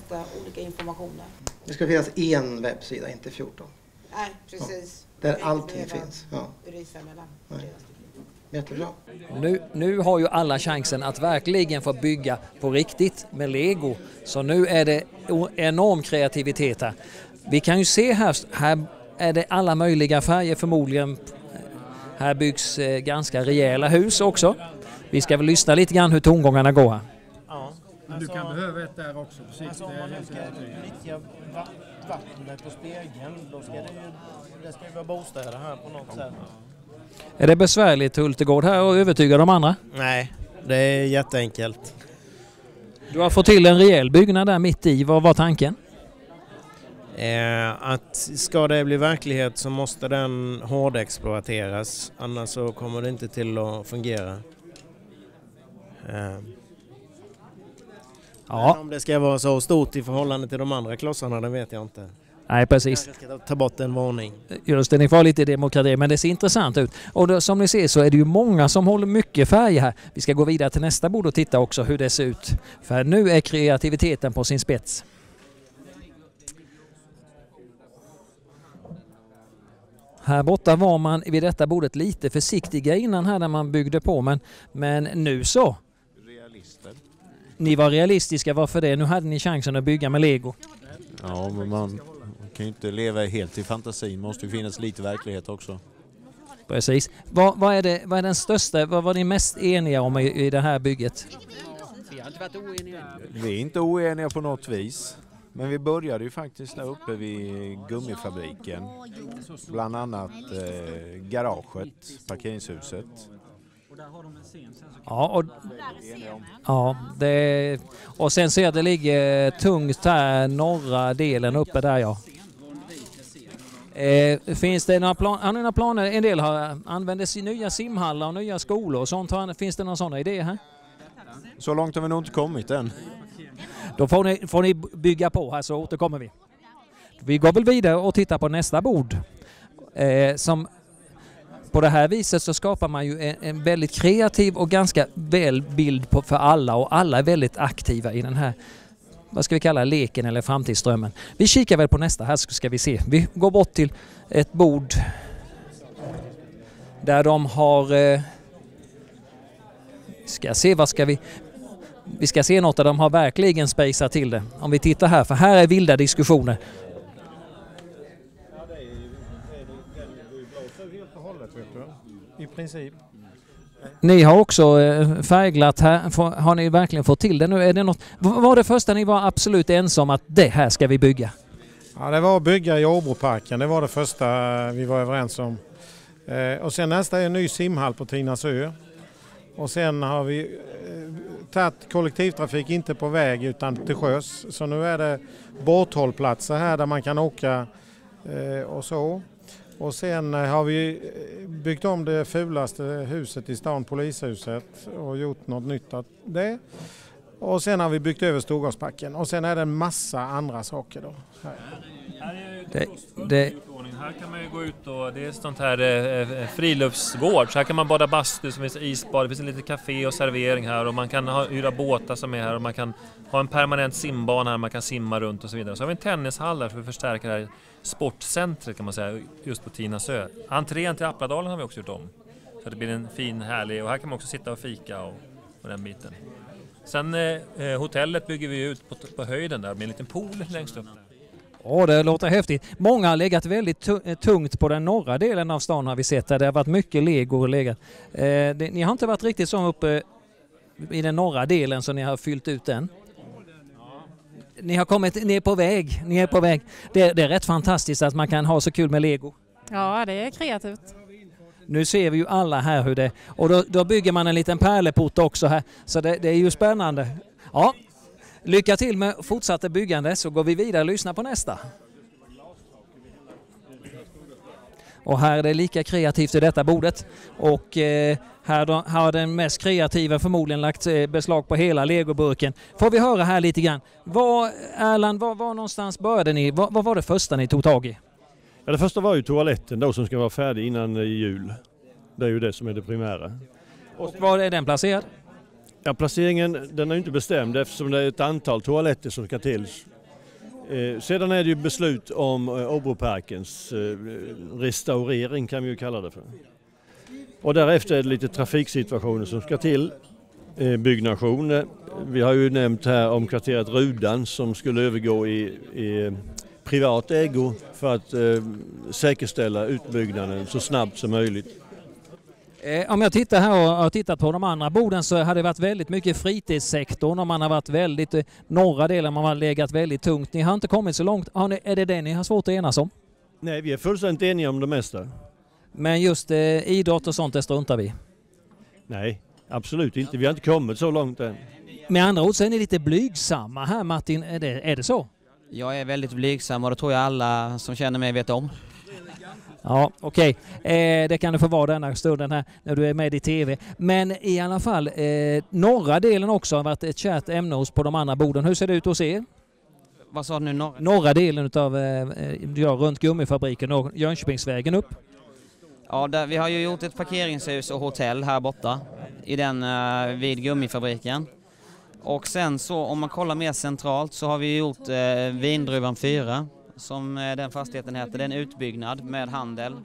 Olika informationer. Det ska finnas en webbsida, inte 14. Nej, precis. Där Inte allting finns. Ja. Jättebra. Nu, nu har ju alla chansen att verkligen få bygga på riktigt med lego. Så nu är det enorm kreativitet här. Vi kan ju se här, här är det alla möjliga färger förmodligen. Här byggs eh, ganska rejäla hus också. Vi ska väl lyssna lite grann hur tongångarna går här. Ja. Du kan behöva ett där också på sikt. Alltså, det är om man ska nyttja va- vattnet och spegeln, då ska det ju, det ska ju vara bostäder här på något sätt. Är det besvärligt Hultegård här och övertyga de andra? Nej, det är jätteenkelt. Du har fått till en rejäl byggnad där mitt i. Vad var tanken? Eh, att ska det bli verklighet så måste den hårdexploateras, annars så kommer det inte till att fungera. Eh. Ja. Men om det ska vara så stort i förhållande till de andra klossarna, det vet jag inte. Nej, precis. Kanske ska ta bort en våning. Just det, ni får lite demokrati, men det ser intressant ut. Och då, som ni ser så är det ju många som håller mycket färg här. Vi ska gå vidare till nästa bord och titta också hur det ser ut. För nu är kreativiteten på sin spets. Här borta var man vid detta bordet lite försiktiga innan här när man byggde på, men, men nu så. Realister. Ni var realistiska, varför det? Nu hade ni chansen att bygga med lego. Ja, men man kan ju inte leva helt i fantasin. måste ju finnas lite verklighet också. Precis. Vad, vad, är, det, vad är den största, vad var ni mest eniga om i, i det här bygget? Vi har inte varit oeniga Vi är inte oeniga på något vis. Men vi började ju faktiskt där uppe vid gummifabriken. Bland annat eh, garaget, parkeringshuset. Ja, och, ja det, och sen ser jag att det ligger tungt här, norra delen uppe där ja. Eh, finns det några, plan, har ni några planer? En del har använder nya simhallar och nya skolor och sånt. Finns det några sådana idéer här? Så långt har vi nog inte kommit än. Då får ni, får ni bygga på här så återkommer vi. Vi går väl vidare och tittar på nästa bord. Eh, som på det här viset så skapar man ju en, en väldigt kreativ och ganska väl bild på, för alla och alla är väldigt aktiva i den här vad ska vi kalla leken eller framtidsdrömmen. Vi kikar väl på nästa här så ska vi se. Vi går bort till ett bord där de har... Eh, ska se, vad ska vi... Vi ska se något där de har verkligen spejsat till det. Om vi tittar här, för här är vilda diskussioner. I princip. Ni har också eh, färgglatt här. Har ni verkligen fått till det nu? Är det något, vad var det första ni var absolut ense om att det här ska vi bygga? Ja, det var att bygga i Åbroparken. Det var det första vi var överens om. Eh, och sen nästa är en ny simhall på Tinasö. Och sen har vi eh, tagit kollektivtrafik inte på väg utan till sjöss. Så nu är det båthållplatser här där man kan åka och så. Och sen eh, har vi eh, byggt om det fulaste huset i stan, polishuset, och gjort något nytt av det. Och sen har vi byggt över Storgårdsbacken och sen är det en massa andra saker då. Här. Det, det, här kan man ju gå ut och det är sånt här eh, friluftsgård. Så här kan man bada bastu, som finns isbad, det finns en litet café och servering här och man kan ha, hyra båtar som är här och man kan ha en permanent simbana här man kan simma runt och så vidare. Så har vi en tennishall där för att förstärka det här sportcentret kan man säga, just på Tinasö. Entrén till Appladalen har vi också gjort om. Så det blir en fin, härlig, och här kan man också sitta och fika och, och den biten. Sen eh, eh hotellet bygger vi ut på, på höjden där med en liten pool längst upp. Ja, det låter häftigt. Många har legat väldigt eh, tungt på den norra delen av stan har vi sett där. Det har varit mycket lego och legat. Eh, det, ni har inte varit riktigt så uppe i den norra delen så ni har fyllt ut den? Ni har kommit, ni är på väg, ni är på väg. Det, det är rätt fantastiskt att man kan ha så kul med lego. Ja, det är kreativt. Nu ser vi ju alla här hur det... Och då, då bygger man en liten pärleport också här. Så det, det är ju spännande. Ja, lycka till med fortsatta byggande så går vi vidare och lyssnar på nästa. Och här är det lika kreativt i detta bordet. Och eh, här har den mest kreativa förmodligen lagt eh, beslag på hela legoburken. Får vi höra här lite grann. Var, Erland, var, var någonstans började ni? Vad, vad var det första ni tog tag i? Ja, det första var ju toaletten då som ska vara färdig innan eh, jul. Det är ju det som är det primära. Och var är den placerad? Ja, placeringen den är inte bestämd eftersom det är ett antal toaletter som ska till. Eh, sedan är det ju beslut om eh, Åbroparkens eh, restaurering kan vi ju kalla det för. Och därefter är det lite trafiksituationer som ska till. Eh, byggnation. Vi har ju nämnt här om kvarteret Rudan som skulle övergå i, i eh, privat ägo för att eh, säkerställa utbyggnaden så snabbt som möjligt. Eh, Om jag tittar här och har tittat på de andra borden så har det varit väldigt mycket fritidssektorn och man har varit väldigt, eh, norra delen man har legat väldigt tungt. Ni har inte kommit så långt. Har ni, är det det ni har svårt att enas om? Nej, vi är fullständigt eniga om det mesta. Men just eh, idrott och sånt, det struntar vi. Nej, absolut inte. Vi har inte kommit så långt än. Med andra ord så är ni lite blygsamma här Martin, är det, är det så? Jag är väldigt blygsam och det tror jag alla som känner mig vet om. Ja, okej. Eh, det kan du få vara denna stunden här när du är med i TV. Men i alla fall, eh, norra delen också har varit ett kärt ämne hos på de andra borden. Hur ser det ut hos er? Vad sa du nu? Norra? Norra delen utav, eh, eh, ja, runt gummifabriken Jönköpingsvägen upp. Ja, där, vi har ju gjort ett parkeringshus och hotell här borta i den uh, vid gummifabriken. Och sen så om man kollar mer centralt så har vi gjort uh, Vindruvan 4 som eh, den fastigheten heter. Det är en utbyggnad med handel.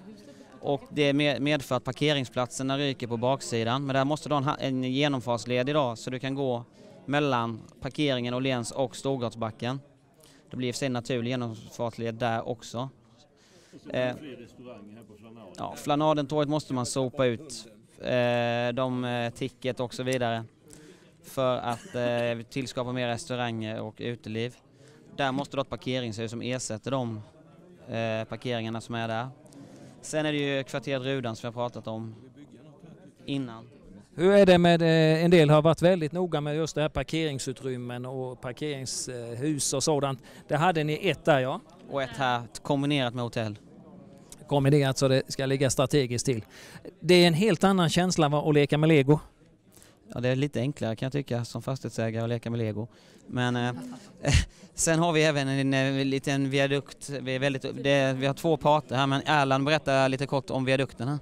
Och det medför att parkeringsplatserna ryker på baksidan. Men där måste du ha en, genomfartsled idag så du kan gå mellan parkeringen Åhléns och Storgatsbacken. Det blir i och för sig en naturlig genomfartsled där också. Eh, Ja, Flanadentorget måste man sopa ut. Eh, de eh, ticket och så vidare. För att eh, tillskapa mer restauranger och uteliv. Där måste du ha ett parkeringshus som ersätter de eh, parkeringarna som är där. Sen är det ju kvarteret Rudan som jag pratat om innan. Hur är det med, eh, en del har varit väldigt noga med just det här parkeringsutrymmen och parkeringshus och sådant. Det hade ni ett där ja. Och ett här kombinerat med hotell. Kombinerat så det ska ligga strategiskt till. Det är en helt annan känsla va, att leka med lego. Ja, det är lite enklare kan jag tycka som fastighetsägare att leka med lego. Men eh, *laughs* sen har vi även en, eh, liten viadukt. Vi, är väldigt, det, vi har två parter här men Erland berättar lite kort om viadukten här.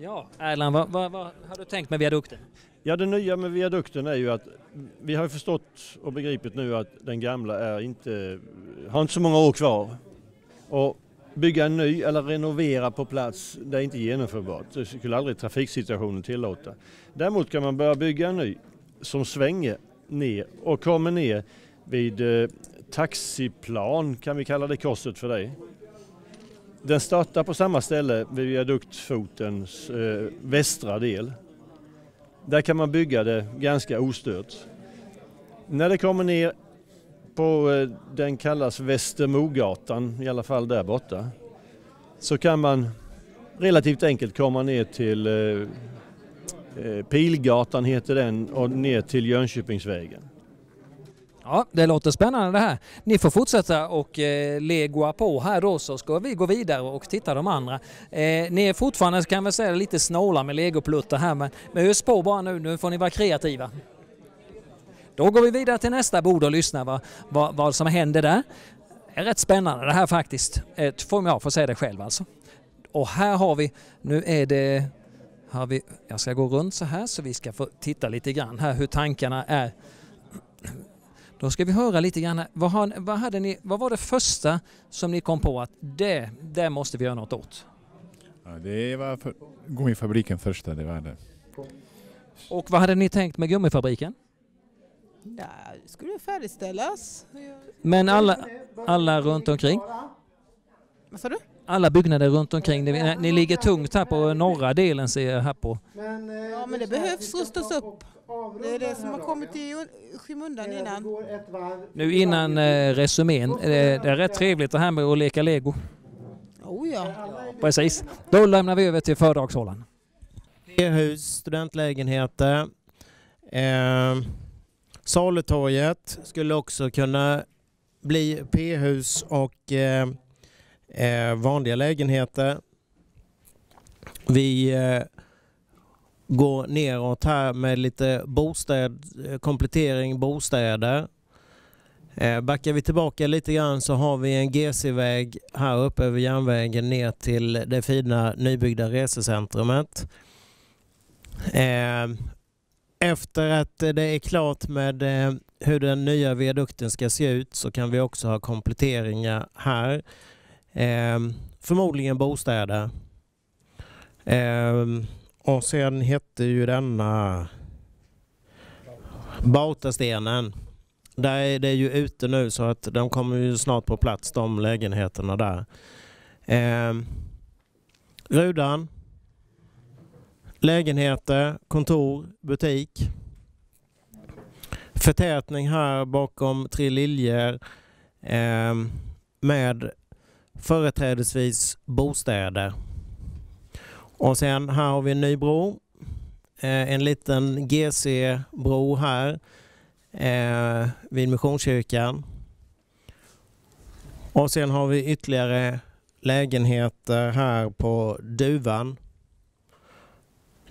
Ja. Erland, vad, vad, vad har du tänkt med viadukten? Ja, det nya med viadukten är ju att vi har ju förstått och begripit nu att den gamla är inte, har inte så många år kvar. Och bygga en ny eller renovera på plats, det är inte genomförbart. Det skulle aldrig trafiksituationen tillåta. Däremot kan man börja bygga en ny som svänger ner och kommer ner vid eh, taxiplan, kan vi kalla det korset för dig. Den startar på samma ställe vid viaduktfotens eh, västra del. Där kan man bygga det ganska ostört. När det kommer ner på, eh, den kallas Västermogatan, i alla fall där borta, så kan man relativt enkelt komma ner till eh, eh, Pilgatan heter den och ner till Jönköpingsvägen. Ja, det låter spännande det här. Ni får fortsätta och eh, legoa på här då så ska vi gå vidare och titta de andra. Eh, ni är fortfarande, kan vi säga, lite snåla med legopluttar här men, men ös på bara nu, nu får ni vara kreativa. Då går vi vidare till nästa bord och lyssnar vad, vad, vad som händer där. är rätt spännande det här faktiskt. Eh, Får jag få säga det själv alltså. Och här har vi, nu är det, har vi, jag ska gå runt så här så vi ska få titta lite grann här hur tankarna är. Då ska vi höra lite grann, vad, har, vad, hade ni, vad var det första som ni kom på att det, det måste vi göra något åt? Ja, det var för, gummifabriken första, det var det. Och vad hade ni tänkt med gummifabriken? Ja, det skulle färdigställas. Men alla, alla runt omkring? Vad sa du? Alla byggnader runt omkring. Ni, ni ligger tungt här på norra delen ser jag här på. Ja, men det behövs rustas upp. Det är det som har kommit i skymundan innan. Nu innan eh, resumén, eh, det är rätt trevligt det här med att leka lego. Oh ja. Precis. Då lämnar vi över till föredragshållaren. P-hus, studentlägenheter. Eh, Salutorget skulle också kunna bli P-hus och eh, eh, vanliga lägenheter. Vi eh, går neråt här med lite bostäd, eh, komplettering bostäder. Eh, backar vi tillbaka lite grann så har vi en GC-väg här uppe över järnvägen ner till det fina nybyggda resecentrumet. Eh, efter att det är klart med eh, hur den nya viadukten ska se ut så kan vi också ha kompletteringar här. Eh, förmodligen bostäder. Eh, och sen hette ju denna Bautastenen. Där är det ju ute nu så att de kommer ju snart på plats de lägenheterna där. Eh, Rudan. Lägenheter, kontor, butik. Förtätning här bakom Tre Liljor eh, med företrädesvis bostäder. Och sen här har vi en ny bro. Eh, en liten GC-bro här eh, vid Missionskyrkan. Och sen har vi ytterligare lägenheter här på Duvan.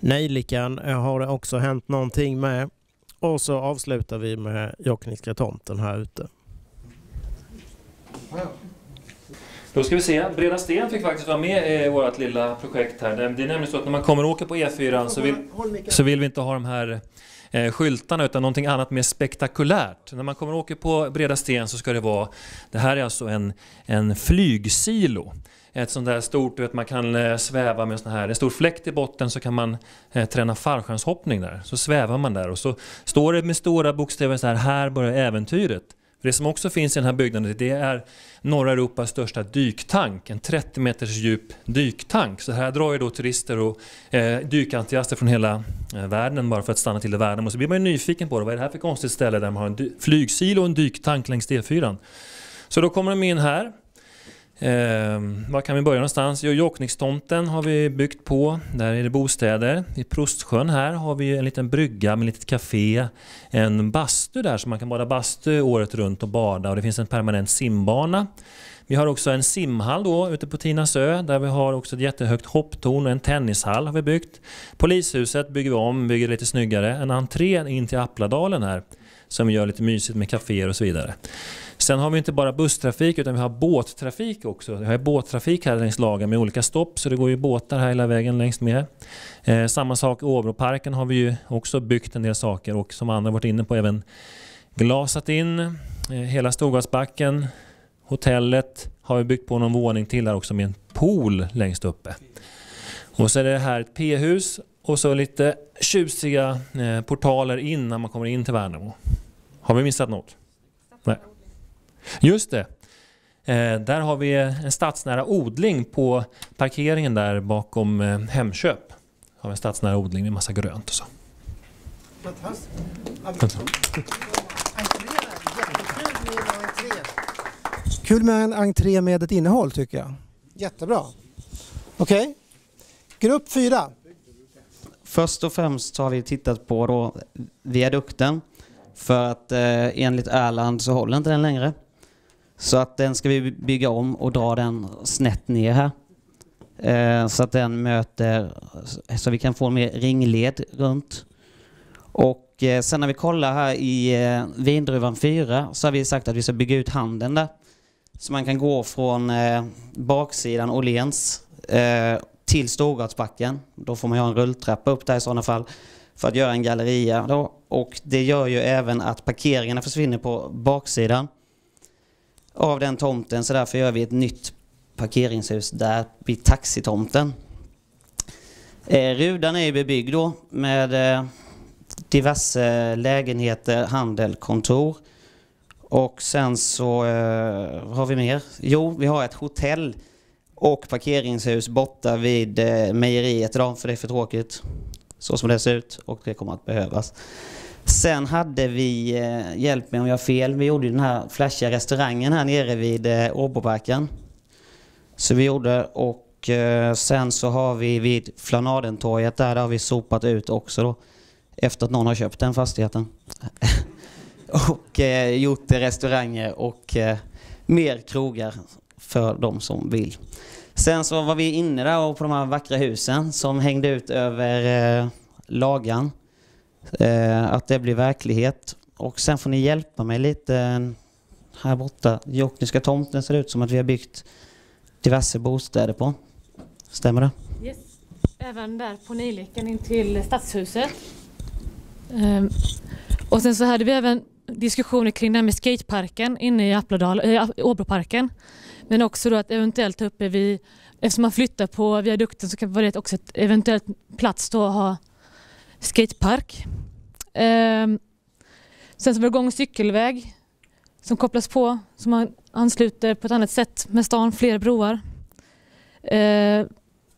Nejlikan har det också hänt någonting med. Och så avslutar vi med Jokknickska tomten här ute. Då ska vi se, Breda Sten fick faktiskt vara med i vårt lilla projekt här. Det är nämligen så att när man kommer och åker på E4 så vill, så vill vi inte ha de här eh, skyltarna utan någonting annat mer spektakulärt. När man kommer och åker på Breda Sten så ska det vara, det här är alltså en, en flygsilo. Ett sånt där stort, du vet man kan eh, sväva med sån här, en stor fläkt i botten så kan man eh, träna fallskärmshoppning där. Så svävar man där och så står det med stora bokstäver så här, här börjar äventyret. För det som också finns i den här byggnaden det är norra Europas största dyktank, en 30 meters djup dyktank. Så här drar ju då turister och eh, dykentusiaster från hela eh, världen bara för att stanna till i världen. Och så blir man ju nyfiken på det. vad är det här för konstigt ställe där man har en flygsilo och en dyktank längs e D4. Så då kommer de in här. Eh, var kan vi börja någonstans? Jo, Jokknikkstomten har vi byggt på. Där är det bostäder. I Prostsjön här har vi en liten brygga med ett litet café. En bastu där så man kan bada bastu året runt och bada. Och det finns en permanent simbana. Vi har också en simhall då ute på Tinasö där vi har också ett jättehögt hopptorn och en tennishall har vi byggt. Polishuset bygger vi om, bygger lite snyggare. En entré in till Appladalen här som vi gör lite mysigt med kaféer och så vidare. Sen har vi inte bara busstrafik utan vi har båttrafik också. Vi har båttrafik här längs lagen med olika stopp så det går ju båtar här hela vägen längs med. Eh, samma sak i Åbroparken har vi ju också byggt en del saker och som andra varit inne på även glasat in. Eh, hela Storgatsbacken, hotellet har vi byggt på någon våning till här också med en pool längst uppe. Och så är det här ett P-hus och så lite tjusiga eh, portaler in när man kommer in till Värnamo. Har vi missat något? Nej. Just det. Eh, där har vi en stadsnära odling på parkeringen där bakom eh, Hemköp. Har vi en stadsnära odling med massa grönt och så. Kul med en entré med ett innehåll tycker jag. Jättebra. Okej. Okay. Grupp fyra. Först och främst har vi tittat på då viadukten. För att eh, enligt Erland så håller inte den längre. Så att den ska vi bygga om och dra den snett ner här. Eh, så att den möter, så vi kan få en mer ringled runt. Och eh, sen när vi kollar här i eh, Vindruvan 4 så har vi sagt att vi ska bygga ut handeln där. Så man kan gå från eh, baksidan Åhléns eh, till Storgatsbacken. Då får man ha en rulltrappa upp där i sådana fall för att göra en galleria. Då. Och det gör ju även att parkeringarna försvinner på baksidan av den tomten. Så därför gör vi ett nytt parkeringshus där vid taxitomten. Eh, Rudan är ju bebyggd då med eh, diverse lägenheter, handel, kontor. Och sen så eh, har vi mer. Jo, vi har ett hotell och parkeringshus borta vid eh, mejeriet idag för det är för tråkigt. Så som det ser ut och det kommer att behövas. Sen hade vi, eh, hjälp mig om jag har fel, vi gjorde ju den här flashiga restaurangen här nere vid eh, Åboparken. Så vi gjorde och eh, sen så har vi vid Flanadentorget där, där har vi sopat ut också då. Efter att någon har köpt den fastigheten. *laughs* och eh, gjort restauranger och eh, mer krogar för de som vill. Sen så var vi inne där och på de här vackra husen som hängde ut över eh, lagan. Eh, att det blir verklighet. Och sen får ni hjälpa mig lite eh, här borta. Jokkniska tomten ser ut som att vi har byggt diverse bostäder på. Stämmer det? Yes. Även där på Nyleken in till Stadshuset. Um, och sen så hade vi även diskussioner kring det här med skateparken inne i Appladal, äh, Åbroparken. Men också då att eventuellt uppe vid, eftersom man flyttar på viadukten så kan det vara det också ett eventuellt plats då att ha skatepark. Ehm, sen så var det gång och cykelväg som kopplas på, som man ansluter på ett annat sätt med stan, fler broar. Ehm,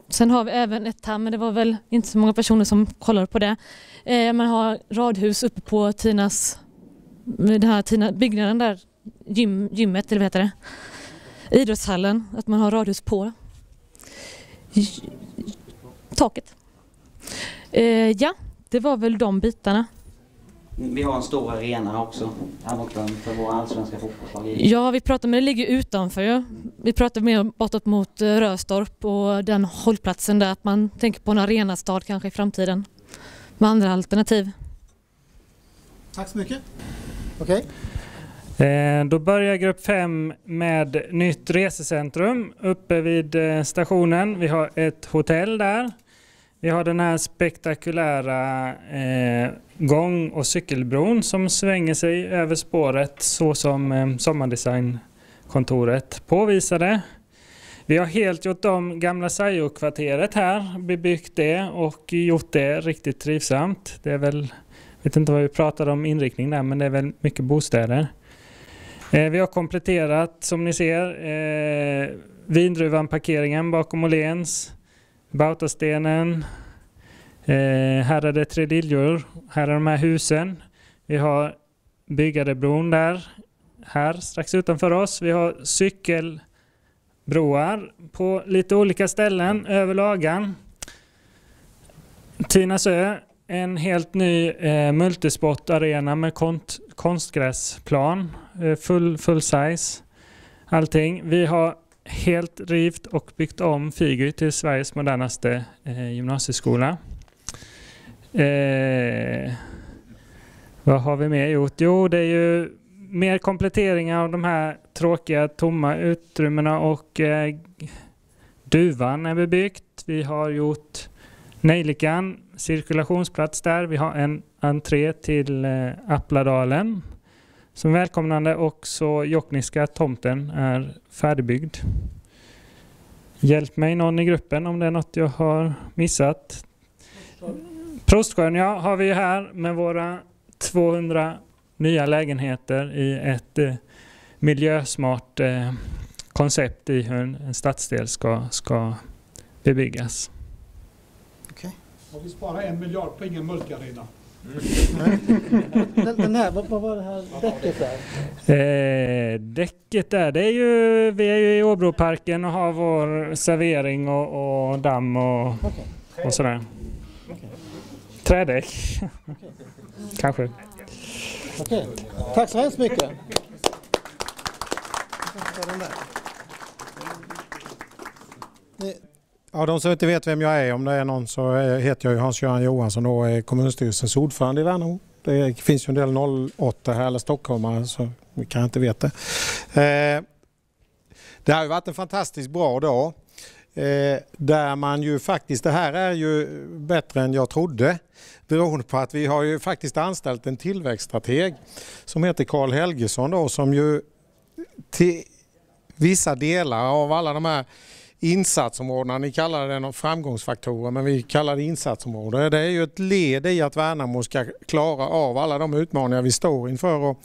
sen har vi även ett här, men det var väl inte så många personer som kollade på det. Ehm, man har radhus uppe på Tinas, den här Tina, byggnaden där, gym, gymmet eller vad heter det? Idrottshallen, att man har radhus på taket. Uh, ja, det var väl de bitarna. Vi har en stor arena också här borta för våra allsvenska fotbollslag. Ja, vi pratar, men det ligger utanför ju. Vi pratar mer bortåt mot eh, Röstorp och den hållplatsen där att man tänker på en arenastad kanske i framtiden. Med andra alternativ. Tack så mycket. Okej. Eh, Då börjar grupp 5 med nytt resecentrum uppe vid eh, stationen. Vi har ett hotell där. Vi har den här spektakulära eh, gång och cykelbron som svänger sig över spåret så som eh, Sommardesignkontoret påvisade. Vi har helt gjort om gamla Sajo-kvarteret här, bebyggt det och gjort det riktigt trivsamt. Det är väl, vet inte vad vi pratade om inriktning där, men det är väl mycket bostäder. Eh, vi har kompletterat som ni ser eh, Vindruvan-parkeringen bakom Åhléns, Bautastenen, eh, här är det tre liljor, här är de här husen. Vi har Byggarebron där, här strax utanför oss. Vi har cykelbroar på lite olika ställen över lagan. Tinasö, en helt ny eh, multisportarena med kont- konstgräsplan, eh, full, full size, allting. Vi har helt rivt och byggt om Figy till Sveriges modernaste eh, gymnasieskola. Eh, vad har vi mer gjort? Jo, det är ju mer kompletteringar av de här tråkiga tomma utrymmena och eh, Duvan är bebyggt. Vi har gjort Nejlikan, cirkulationsplats där. Vi har en entré till eh, Appladalen som välkomnande och så Jokkniska tomten är färdigbyggd. Hjälp mig någon i gruppen om det är något jag har missat. Prostsjön ja, har vi här med våra 200 nya lägenheter i ett eh, miljösmart eh, koncept i hur en, en stadsdel ska, ska bebyggas. Och vi sparar en miljard på ingen multiarena. Den, den här, vad, vad var det här däcket där? Eh, däcket där, det är ju, vi är ju i Åbroparken och har vår servering och, och damm och, och sådär. Trädäck. Kanske. Okej. Tack så hemskt mycket. Ni- Ja, de som inte vet vem jag är, om det är någon så eh, heter jag ju Hans-Göran Johansson och är kommunstyrelsens ordförande i Värnamo. Det finns ju en del 08 här, eller stockholmare, så vi kan inte veta. Eh, det har ju varit en fantastiskt bra dag. Eh, där man ju faktiskt, det här är ju bättre än jag trodde. Beroende på att vi har ju faktiskt anställt en tillväxtstrateg som heter Karl Helgesson då som ju till vissa delar av alla de här insatsområdena, ni kallar det någon framgångsfaktorer men vi kallar det insatsområden. Det är ju ett led i att Värnamo ska klara av alla de utmaningar vi står inför. Och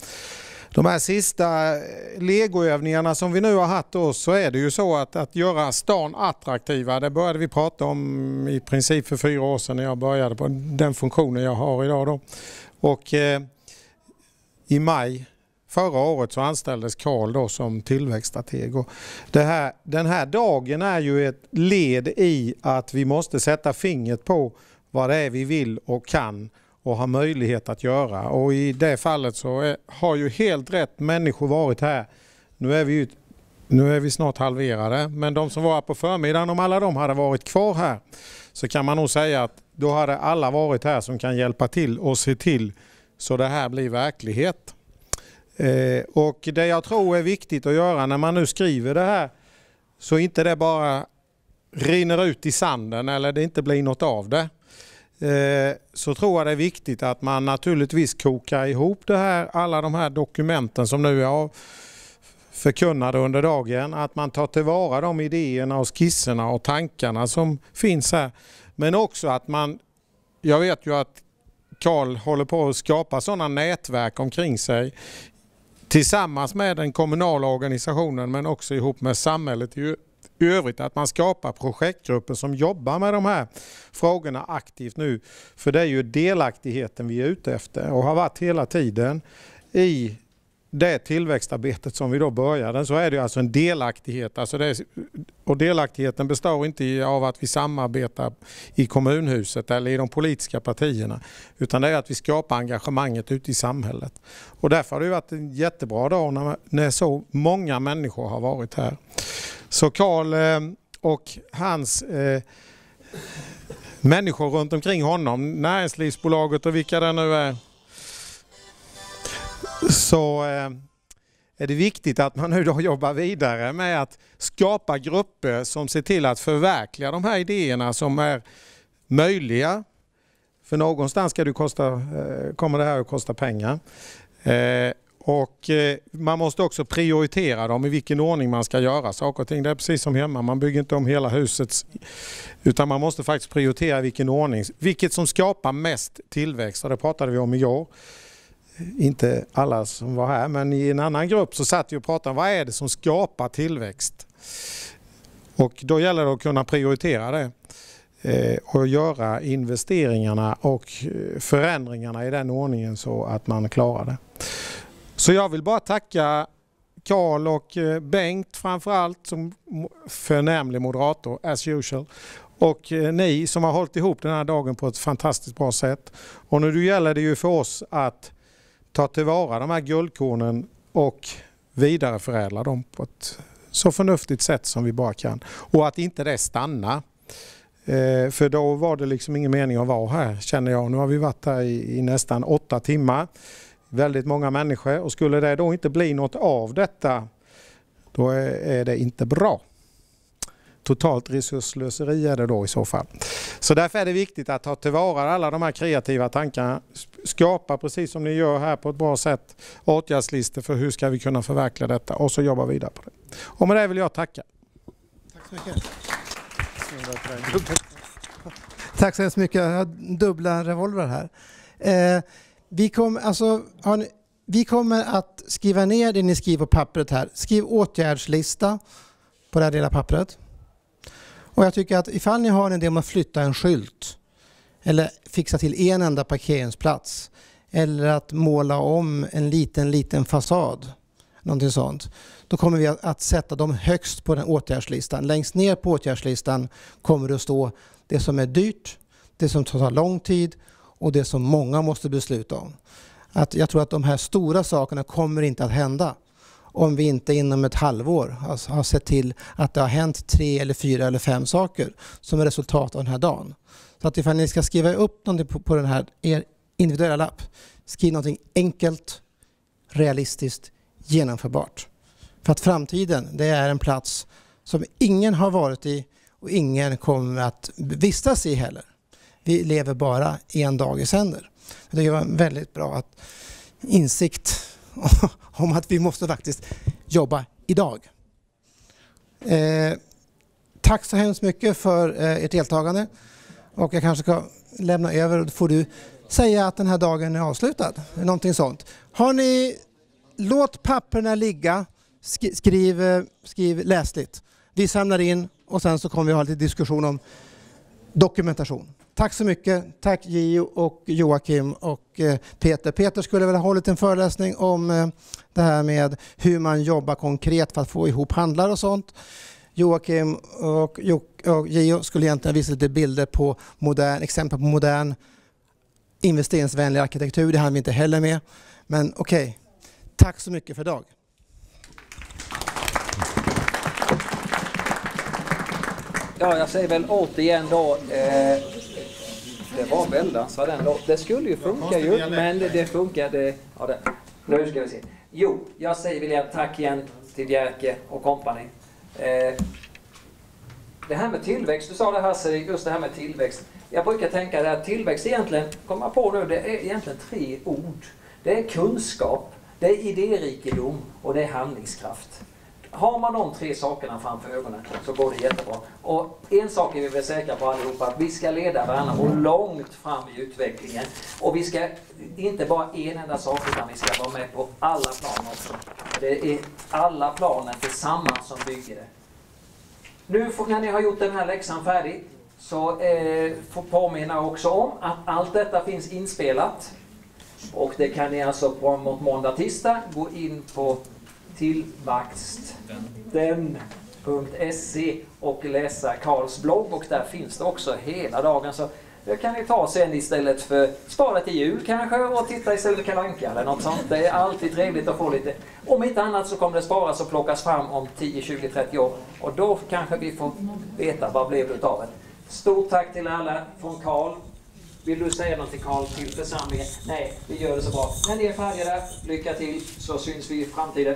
de här sista legoövningarna som vi nu har haft då så är det ju så att, att göra stan attraktiva, det började vi prata om i princip för fyra år sedan när jag började på den funktionen jag har idag. Då. Och eh, i maj Förra året så anställdes Karl då som tillväxtstrateg. Och det här, den här dagen är ju ett led i att vi måste sätta fingret på vad det är vi vill och kan och har möjlighet att göra. Och i det fallet så är, har ju helt rätt människor varit här. Nu är vi ju, nu är vi snart halverade, men de som var här på förmiddagen, om alla de hade varit kvar här så kan man nog säga att då hade alla varit här som kan hjälpa till och se till så det här blir verklighet. Eh, och det jag tror är viktigt att göra när man nu skriver det här så inte det bara rinner ut i sanden eller det inte blir något av det. Eh, så tror jag det är viktigt att man naturligtvis kokar ihop det här, alla de här dokumenten som nu är förkunnade under dagen. Att man tar tillvara de idéerna och skisserna och tankarna som finns här. Men också att man, jag vet ju att Karl håller på att skapa sådana nätverk omkring sig tillsammans med den kommunala organisationen men också ihop med samhället i övrigt. Att man skapar projektgrupper som jobbar med de här frågorna aktivt nu. För det är ju delaktigheten vi är ute efter och har varit hela tiden i det tillväxtarbetet som vi då började så är det alltså en delaktighet. Alltså det är, och delaktigheten består inte av att vi samarbetar i kommunhuset eller i de politiska partierna utan det är att vi skapar engagemanget ute i samhället. Och därför har det varit en jättebra dag när, när så många människor har varit här. Så Karl eh, och hans eh, människor runt omkring honom, näringslivsbolaget och vilka det nu är så eh, är det viktigt att man nu då jobbar vidare med att skapa grupper som ser till att förverkliga de här idéerna som är möjliga. För någonstans ska det kosta, eh, kommer det här att kosta pengar. Eh, och man måste också prioritera dem i vilken ordning man ska göra saker och ting. Det är precis som hemma, man bygger inte om hela huset utan man måste faktiskt prioritera vilken ordning, vilket som skapar mest tillväxt och det pratade vi om igår inte alla som var här, men i en annan grupp så satt vi och pratade om vad är det som skapar tillväxt? Och då gäller det att kunna prioritera det eh, och göra investeringarna och eh, förändringarna i den ordningen så att man klarar det. Så jag vill bara tacka Karl och eh, Bengt framförallt som förnämlig moderator as usual och ni som har hållit ihop den här dagen på ett fantastiskt bra sätt. Och nu gäller det ju för oss att ta tillvara de här guldkornen och vidareförädla dem på ett så förnuftigt sätt som vi bara kan. Och att inte det stannar. Eh, för då var det liksom ingen mening att vara här känner jag. Nu har vi varit här i, i nästan åtta timmar. Väldigt många människor och skulle det då inte bli något av detta då är det inte bra totalt resursslöseri är det då i så fall. Så därför är det viktigt att ta tillvara alla de här kreativa tankarna, skapa precis som ni gör här på ett bra sätt åtgärdslistor för hur ska vi kunna förverkliga detta och så jobba vidare på det. Och med det vill jag tacka. Tack så mycket. Tack så hemskt mycket. Jag har dubbla revolver här. Eh, vi, kom, alltså, ni, vi kommer att skriva ner det ni skriver på pappret här. Skriv åtgärdslista på det här lilla pappret. Och jag tycker att ifall ni har en idé om att flytta en skylt eller fixa till en enda parkeringsplats eller att måla om en liten, liten fasad, någonting sånt, då kommer vi att sätta dem högst på den åtgärdslistan. Längst ner på åtgärdslistan kommer det att stå det som är dyrt, det som tar lång tid och det som många måste besluta om. Att jag tror att de här stora sakerna kommer inte att hända om vi inte inom ett halvår alltså har sett till att det har hänt tre eller fyra eller fem saker som är resultat av den här dagen. Så att ifall ni ska skriva upp någonting på, på den här er individuella lapp, skriv någonting enkelt, realistiskt, genomförbart. För att framtiden, det är en plats som ingen har varit i och ingen kommer att vistas i heller. Vi lever bara en dag i sänder. Det var väldigt bra att insikt *laughs* om att vi måste faktiskt jobba idag. Eh, tack så hemskt mycket för eh, ert deltagande. Och jag kanske ska lämna över och då får du säga att den här dagen är avslutad. Någonting sånt. Har ni, låt papperna ligga, Sk- skriv, eh, skriv läsligt. Vi samlar in och sen så kommer vi ha lite diskussion om dokumentation. Tack så mycket. Tack Gio och Joakim och eh, Peter. Peter skulle väl ha hållit en föreläsning om eh, det här med hur man jobbar konkret för att få ihop handlar och sånt. Joakim och, jo, och Gio skulle egentligen visa lite bilder på modern, exempel på modern investeringsvänlig arkitektur. Det hann vi inte heller med. Men okej, okay. tack så mycket för idag. Ja, jag säger väl återigen då. Eh, det var väldans vad den låt. Det skulle ju funka ju, men det, det funkade. Ja, det. Nu ska vi se. Jo, jag säger väl igen tack igen till Bjerke och kompani. Eh, det här med tillväxt, du sa det Hasse, just det här med tillväxt. Jag brukar tänka att tillväxt egentligen, kommer jag på nu, det är egentligen tre ord. Det är kunskap, det är idérikedom och det är handlingskraft. Har man de tre sakerna framför ögonen så går det jättebra. Och en sak är vi väl säkra på allihopa, att vi ska leda Värnamo långt fram i utvecklingen. Och vi ska inte bara en enda sak, utan vi ska vara med på alla plan också. Det är alla planen tillsammans som bygger det. Nu får, när ni har gjort den här läxan färdig så eh, får påminna också om att allt detta finns inspelat. Och det kan ni alltså på måndag, tisdag gå in på tillväxten.se och läsa Karls blogg och där finns det också hela dagen. Så det kan ni ta sen istället för spara till jul kanske och titta istället för Kalle Anka eller något sånt. Det är alltid trevligt att få lite. Om inte annat så kommer det sparas och plockas fram om 10, 20, 30 år och då kanske vi får veta vad blev det utav det. Stort tack till alla från Karl. Vill du säga någonting Karl till församlingen? Nej, vi gör det så bra. När ni är färdiga där, lycka till så syns vi i framtiden.